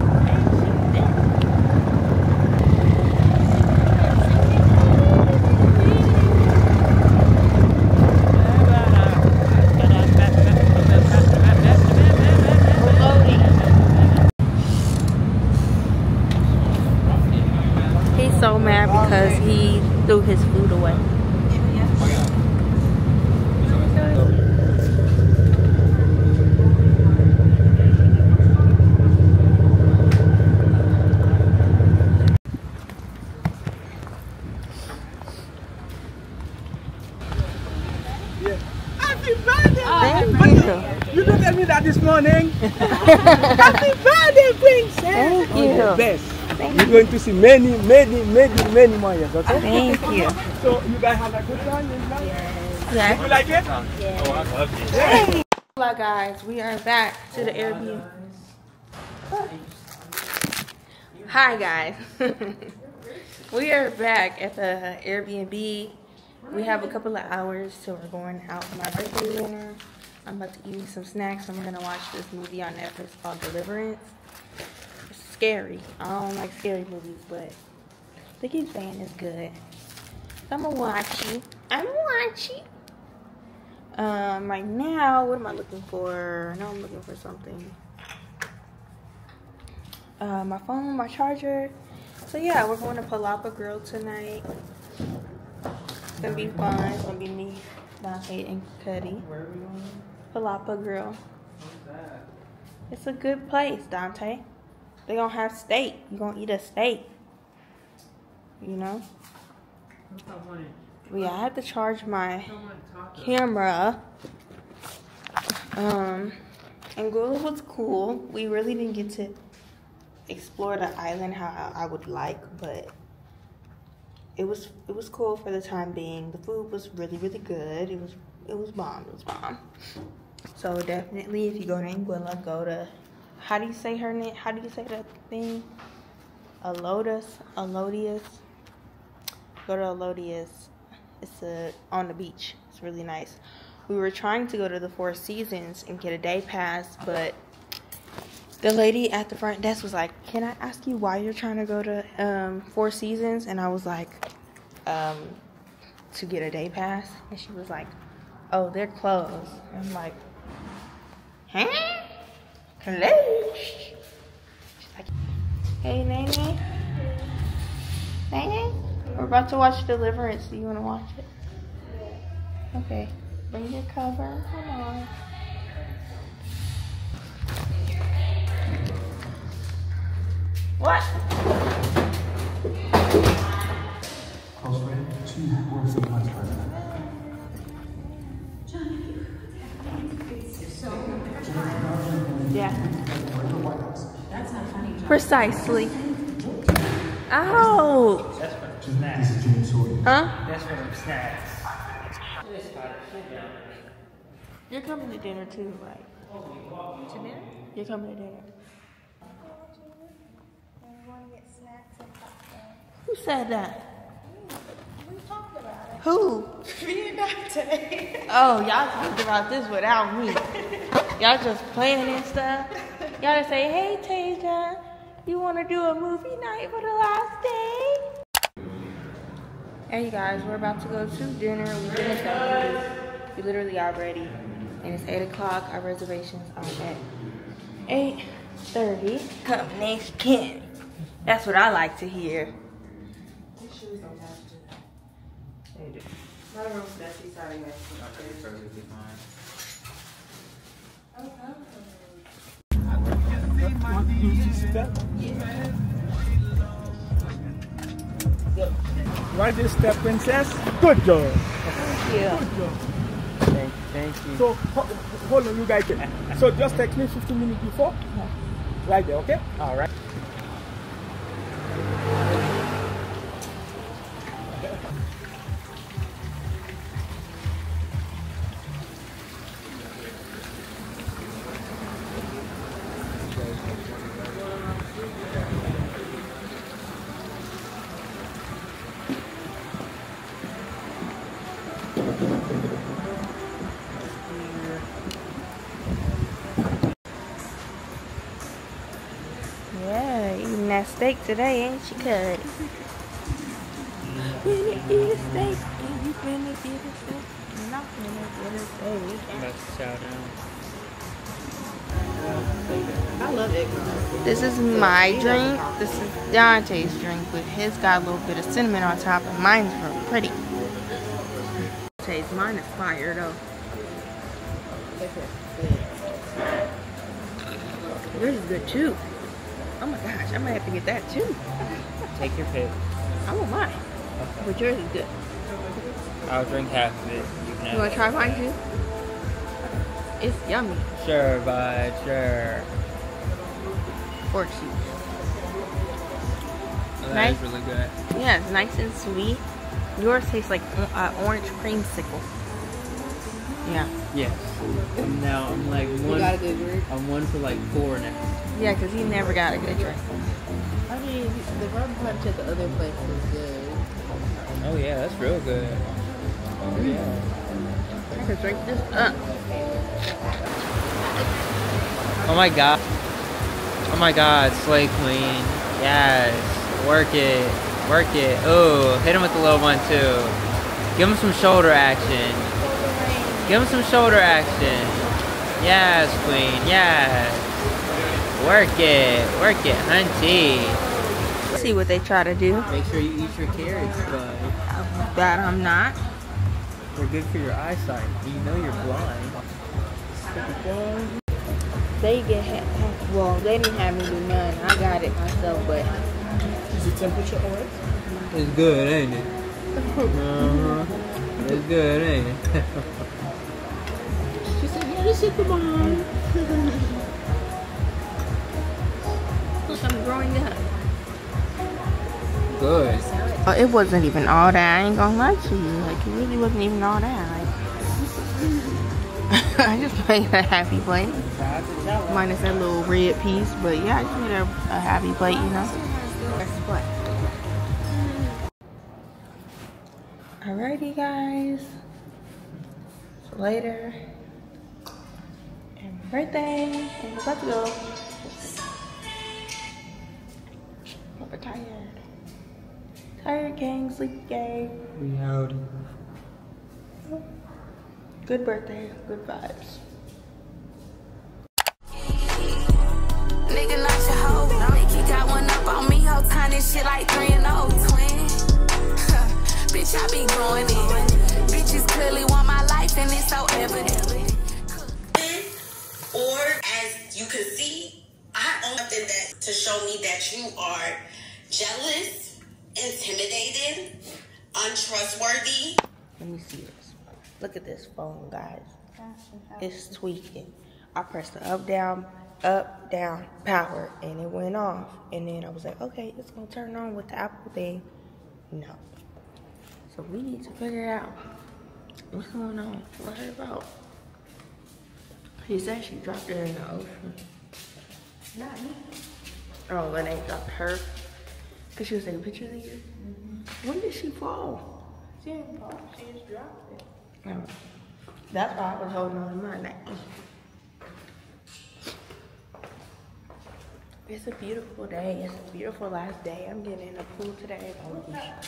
He's so mad because he threw his food away. Happy birthday! Thank You look at me that this morning. Happy birthday, princess! Thank You're you. best. You're going to see many, many, many, many years, okay? Thank you. So you guys have a good time? Yes. Yeah. You like it? Oh, I love it. Hey. Hola guys, we are back to the Airbnb. Hi guys. we are back at the Airbnb. We have a couple of hours till we're going out for my birthday dinner. I'm about to eat me some snacks. I'm gonna watch this movie on Netflix called Deliverance. Scary. I don't like scary movies, but they keep saying it's good. I'm gonna watch it. I'm gonna watch it. Um, right now, what am I looking for? I know I'm looking for something. Uh, my phone, my charger. So yeah, we're going to Palapa Grill tonight. It's gonna be fun. It's gonna be me, Dante, and Cuddy. Palapa Grill. It's a good place, Dante. They gonna have steak. You gonna eat a steak. You know? Yeah, I have to charge my camera. Um, Anguilla was cool. We really didn't get to explore the island how I would like, but it was it was cool for the time being. The food was really really good. It was it was bomb. It was bomb. So definitely, if you go to Anguilla, go to how do you say her name? How do you say that thing? Alotus, Alodius. Go to Alodius. It's a, on the beach. It's really nice. We were trying to go to the Four Seasons and get a day pass, but the lady at the front desk was like, "Can I ask you why you're trying to go to um, Four Seasons?" And I was like, um, "To get a day pass." And she was like, "Oh, they're closed." I'm like, "Huh? Closed?" She's like, "Hey, Nene, Nene, we're about to watch Deliverance. Do you want to watch it?" Okay, bring your cover. Come on. What? Yeah. Precisely. Ow! That's for the snacks. Huh? That's for the snacks. You're coming to dinner too, right? To dinner? You're coming to dinner. Who said that? Mm. Who? Me and Dante. Oh, y'all talked about this without me. Y'all just playing and stuff. Y'all just say, hey, Tajia, you want to do a movie night for the last day? Hey guys, we're about to go to dinner. We finished. We literally got ready. And it's 8 o'clock. Our reservations are at 8.30. Come next Ken. That's what I like to hear. My room's dusty, sorry guys. Okay, perfectly fine. Right this step, princess. Good job. Thank you. Good job. Thank, thank you. So hold on, you guys. So just text me 15 minutes before. Right there, okay? All right. Steak today, ain't she? Finna eat a steak, and you finna get a steak, and I'm finna get a steak. Let's chow down. I love it. This is my drink. This is Dante's drink, but his got a little bit of cinnamon on top, and mine's real pretty. Taste mine is fire though. Yours is good too. Oh my gosh, I might have to get that too. Take your pick. I want mine, but yours is good. I'll drink half of it. You You wanna try mine too? It's yummy. Sure, bud, sure. Fork soup. Oh, that Nice. is really good. Yeah, it's nice and sweet. Yours tastes like uh, orange creamsicle. Yeah. Yes. And now I'm like one. got a good drink? I'm one for like four now. Yeah, because he never got a good drink. I mean, the rum punch at the other place was good. Oh yeah, that's real good. Oh yeah. I could drink this up. Oh my god. Oh my god, Slay Queen. Yes. Work it. Work it. Oh, hit him with the little one too. Give him some shoulder action. Give him some shoulder action. Yes, Queen. Yes. Work it. Work it, hunty. See what they try to do. Make sure you eat your carrots, bud. That I'm not. They're good for your eyesight. You know you're blind. They get ha- ha- well, they didn't have me do none. I got it myself, but Is the temperature alright? It's good, ain't it? uh-huh. It's good, ain't it? she said, "Yeah, this is. Look, I'm growing up. good. Uh, it wasn't even all that. I ain't gonna lie to you. Like it really wasn't even all that. Like I just made a happy plate, minus that little red piece. But yeah, I just made a, a happy plate. You know. That's what. Alrighty, guys. Later. And my birthday. And we're about to go. Super tired. Tired gang, sleepy gang. Reality. Good birthday, good vibes. Nigga, not your hoe. Think he got one up on me, whole time this shit like 3 and 0, twin. Bitch, I be growing in. Bitches clearly want my life, and it's so evident. Or as you can see, I own something that to show me that you are jealous, intimidated, untrustworthy. Let me see this. Look at this phone, guys. It's tweaking. I pressed the up, down, up, down, power, and it went off. And then I was like, okay, it's gonna turn on with the Apple thing. No. So we need to figure out what's going on. What her about? He said she dropped it in the ocean. Not me. Oh, when they dropped her. Because she was taking pictures of you? Mm -hmm. When did she fall? She didn't fall. She just dropped it. No. That's why I was holding on to my neck. It's a beautiful day. It's a beautiful last day. I'm getting in the pool today.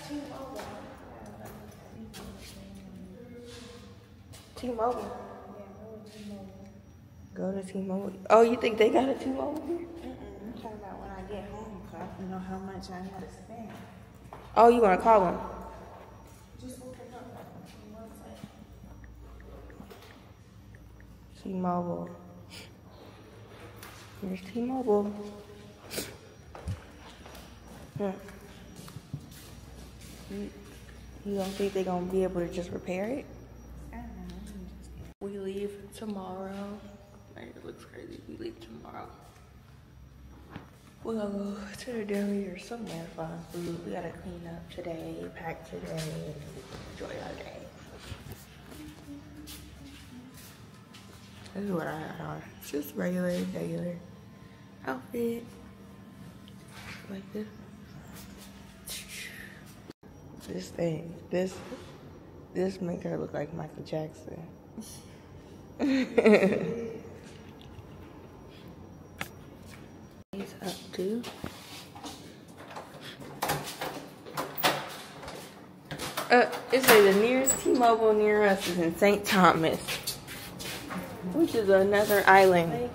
T-Mobile. T-Mobile. Go to T-Mobile. Oh, you think they got a T-Mobile here? I'm talking about when I get home, so I can know how much I gotta spend. Oh, you gonna call them? Just look it up. T-Mobile. Here's T-Mobile. Hmm. You, you don't think they're gonna be able to just repair it? We leave tomorrow. It looks crazy. We leave tomorrow. We're gonna go to the deli or somewhere find food. We gotta clean up today, pack today, and enjoy our day. This is what I had on. It's just regular, regular outfit. Like this. This thing, this, this make her look like Michael Jackson. He's up too. Uh, it says the nearest T-Mobile near us is in St. Thomas, which is another island.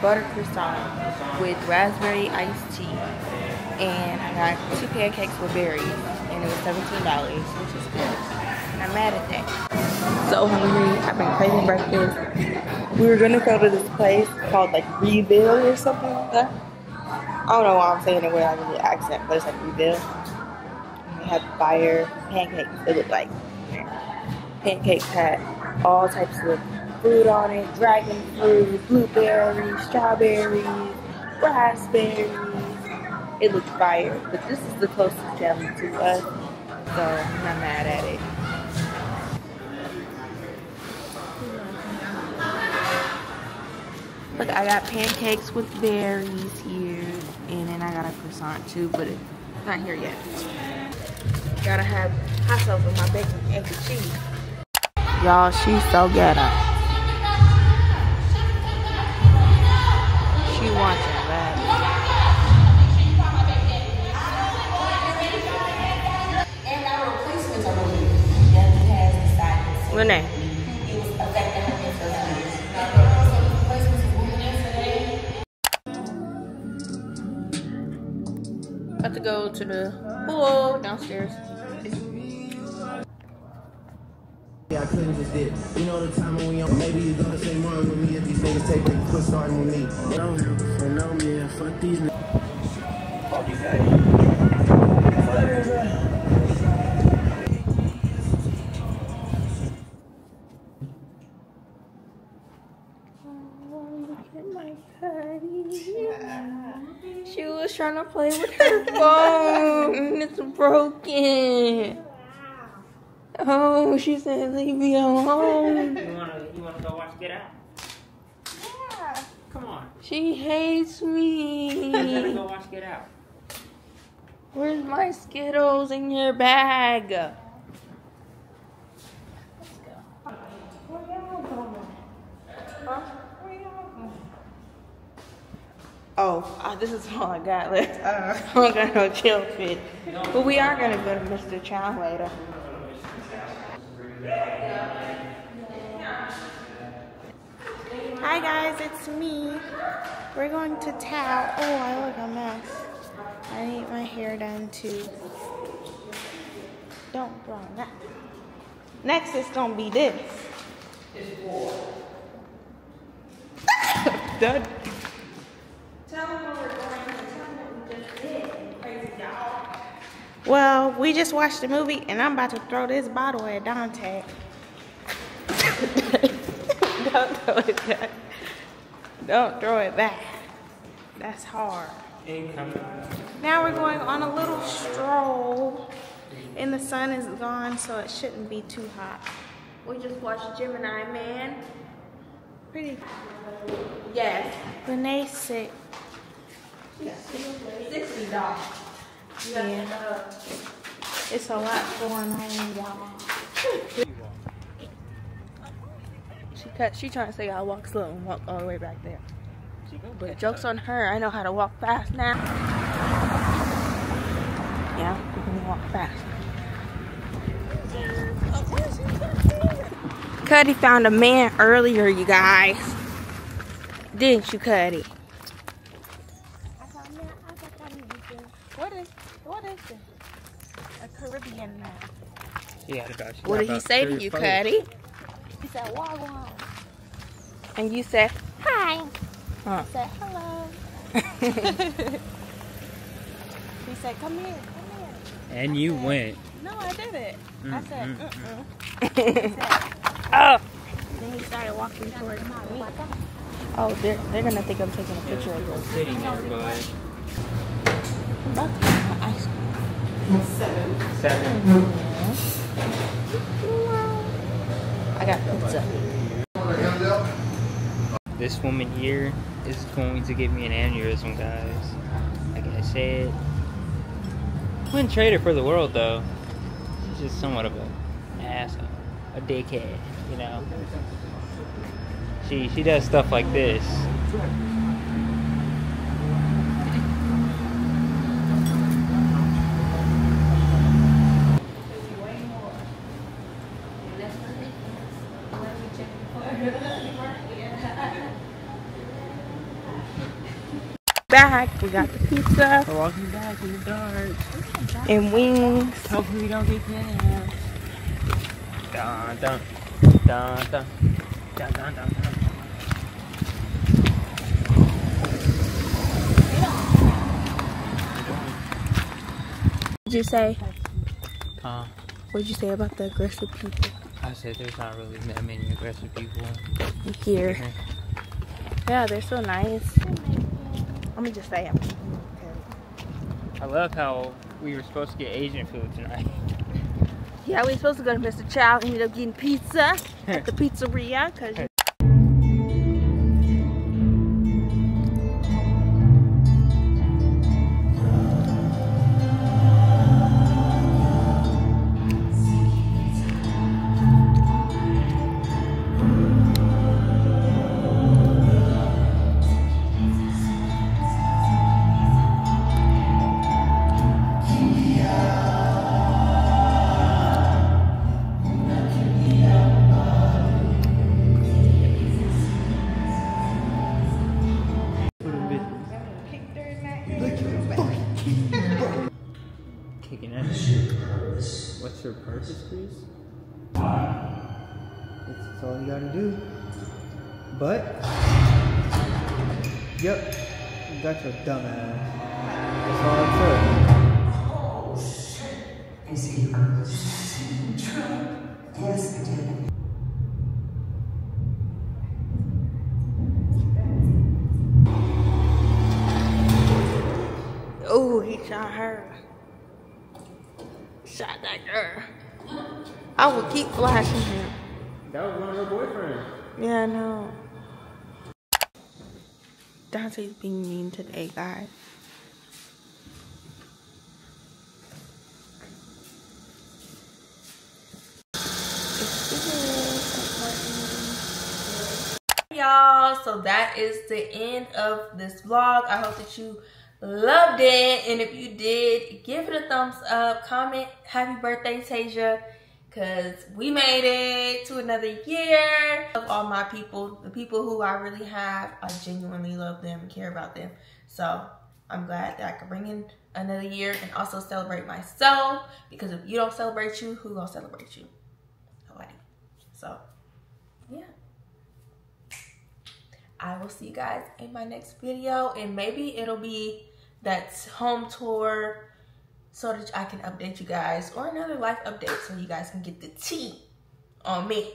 Butter croissant with raspberry iced tea. And I got two pancakes with berries. And it was $17, which is good. I'm mad at that. So hungry. I've been craving breakfast. We were gonna go to this place called like Reveal or something like that. I don't know why I'm saying it with like a accent, but it's like Reveal. And they had fire pancakes. It looked like pancakes had all types of fruit on it dragon fruit, blueberries, strawberries, raspberries. It looked fire, but this is the closest to us, so I'm not mad at it. Look, I got pancakes with berries here, and then I got a croissant too, but it's not here yet. Gotta have hot sauce with my bacon, and cheese. Y'all, she's so ghetto. Today. About to go to the pool downstairs. Yeah, I couldn't just did. You know the time when we on. Maybe you gonna say more with me if these niggas take they quit starting with me. No, for no, yeah, fuck these niggas. Fuck you guys. Was trying to play with her phone. It's broken. Oh, she said, leave me alone. You wanna you wanna go watch Get Out? Come on. She hates Let's me. go watch Get Out. Where's my Skittles in your bag? Oh, uh, this is all I got left. I don't got no chill fit. But we are gonna go to Mr. Chow later. Hi guys, it's me. We're going to Tao. Oh, I look a mess. I need my hair done too. Don't draw that. Next is gonna be this. Done. Tell them where we're going and tell them what we just did. Crazy dog. Well, we just watched the movie and I'm about to throw this bottle at Dante. Don't throw it back. Don't throw it back. That's hard. Now we're going on a little stroll. And the sun is gone, so it shouldn't be too hot. We just watched Gemini Man. Pretty. Yes. Renee sick. Sixty dollars. Yeah. It's a lot going on, y'all. She cut. she trying to say I walk slow and walk all the way back there. But jokes on her. I know how to walk fast now. Yeah, we can walk fast. Cuddy found a man earlier, you guys. Didn't you, Cuddy? What is what is this? A Caribbean man. Yeah. What did he say to you, Cuddy? He said wagwan. And you said, Hi. huh. I said hello. he said, come here, come here. And you went. No, I did it. I Mm, said, mm, mm-mm. oh. Then he started walking towards me. Oh, they're, they're gonna think I'm taking a picture of them. Sitting there, but About to get my ice cream. seven. I got pizza. This woman here is going to give me an aneurysm, guys. Like I said, wouldn't trade her for the world though. She's just somewhat of an asshole, a dickhead, you know. She she does stuff like this. Back, we got the pizza We're walking back in the dark. and wings. Hopefully we don't get kidnapped. Dun dun dun dun dun dun dun. dun. What'd you say? Huh? What'd you say about the aggressive people I said there's not really that many aggressive people here? Yeah, they're so nice. Let me just say, I'm I love how we were supposed to get Asian food tonight. Yeah, we were supposed to go to Mr. Chow. And ended up getting pizza at the pizzeria because Y'all, so that is the end of this vlog. I hope that you loved it. And if you did, give it a thumbs up. Comment, happy birthday, Tajia. Because we made it to another year. Of all my people, the people who I really have, I genuinely love them care about them. So I'm glad that I could bring in another year and also celebrate myself. Because if you don't celebrate you, who gonna celebrate you? Nobody. So, yeah. I will see you guys in my next video. And maybe it'll be that home tour so that I can update you guys or another life update so you guys can get the tea on me.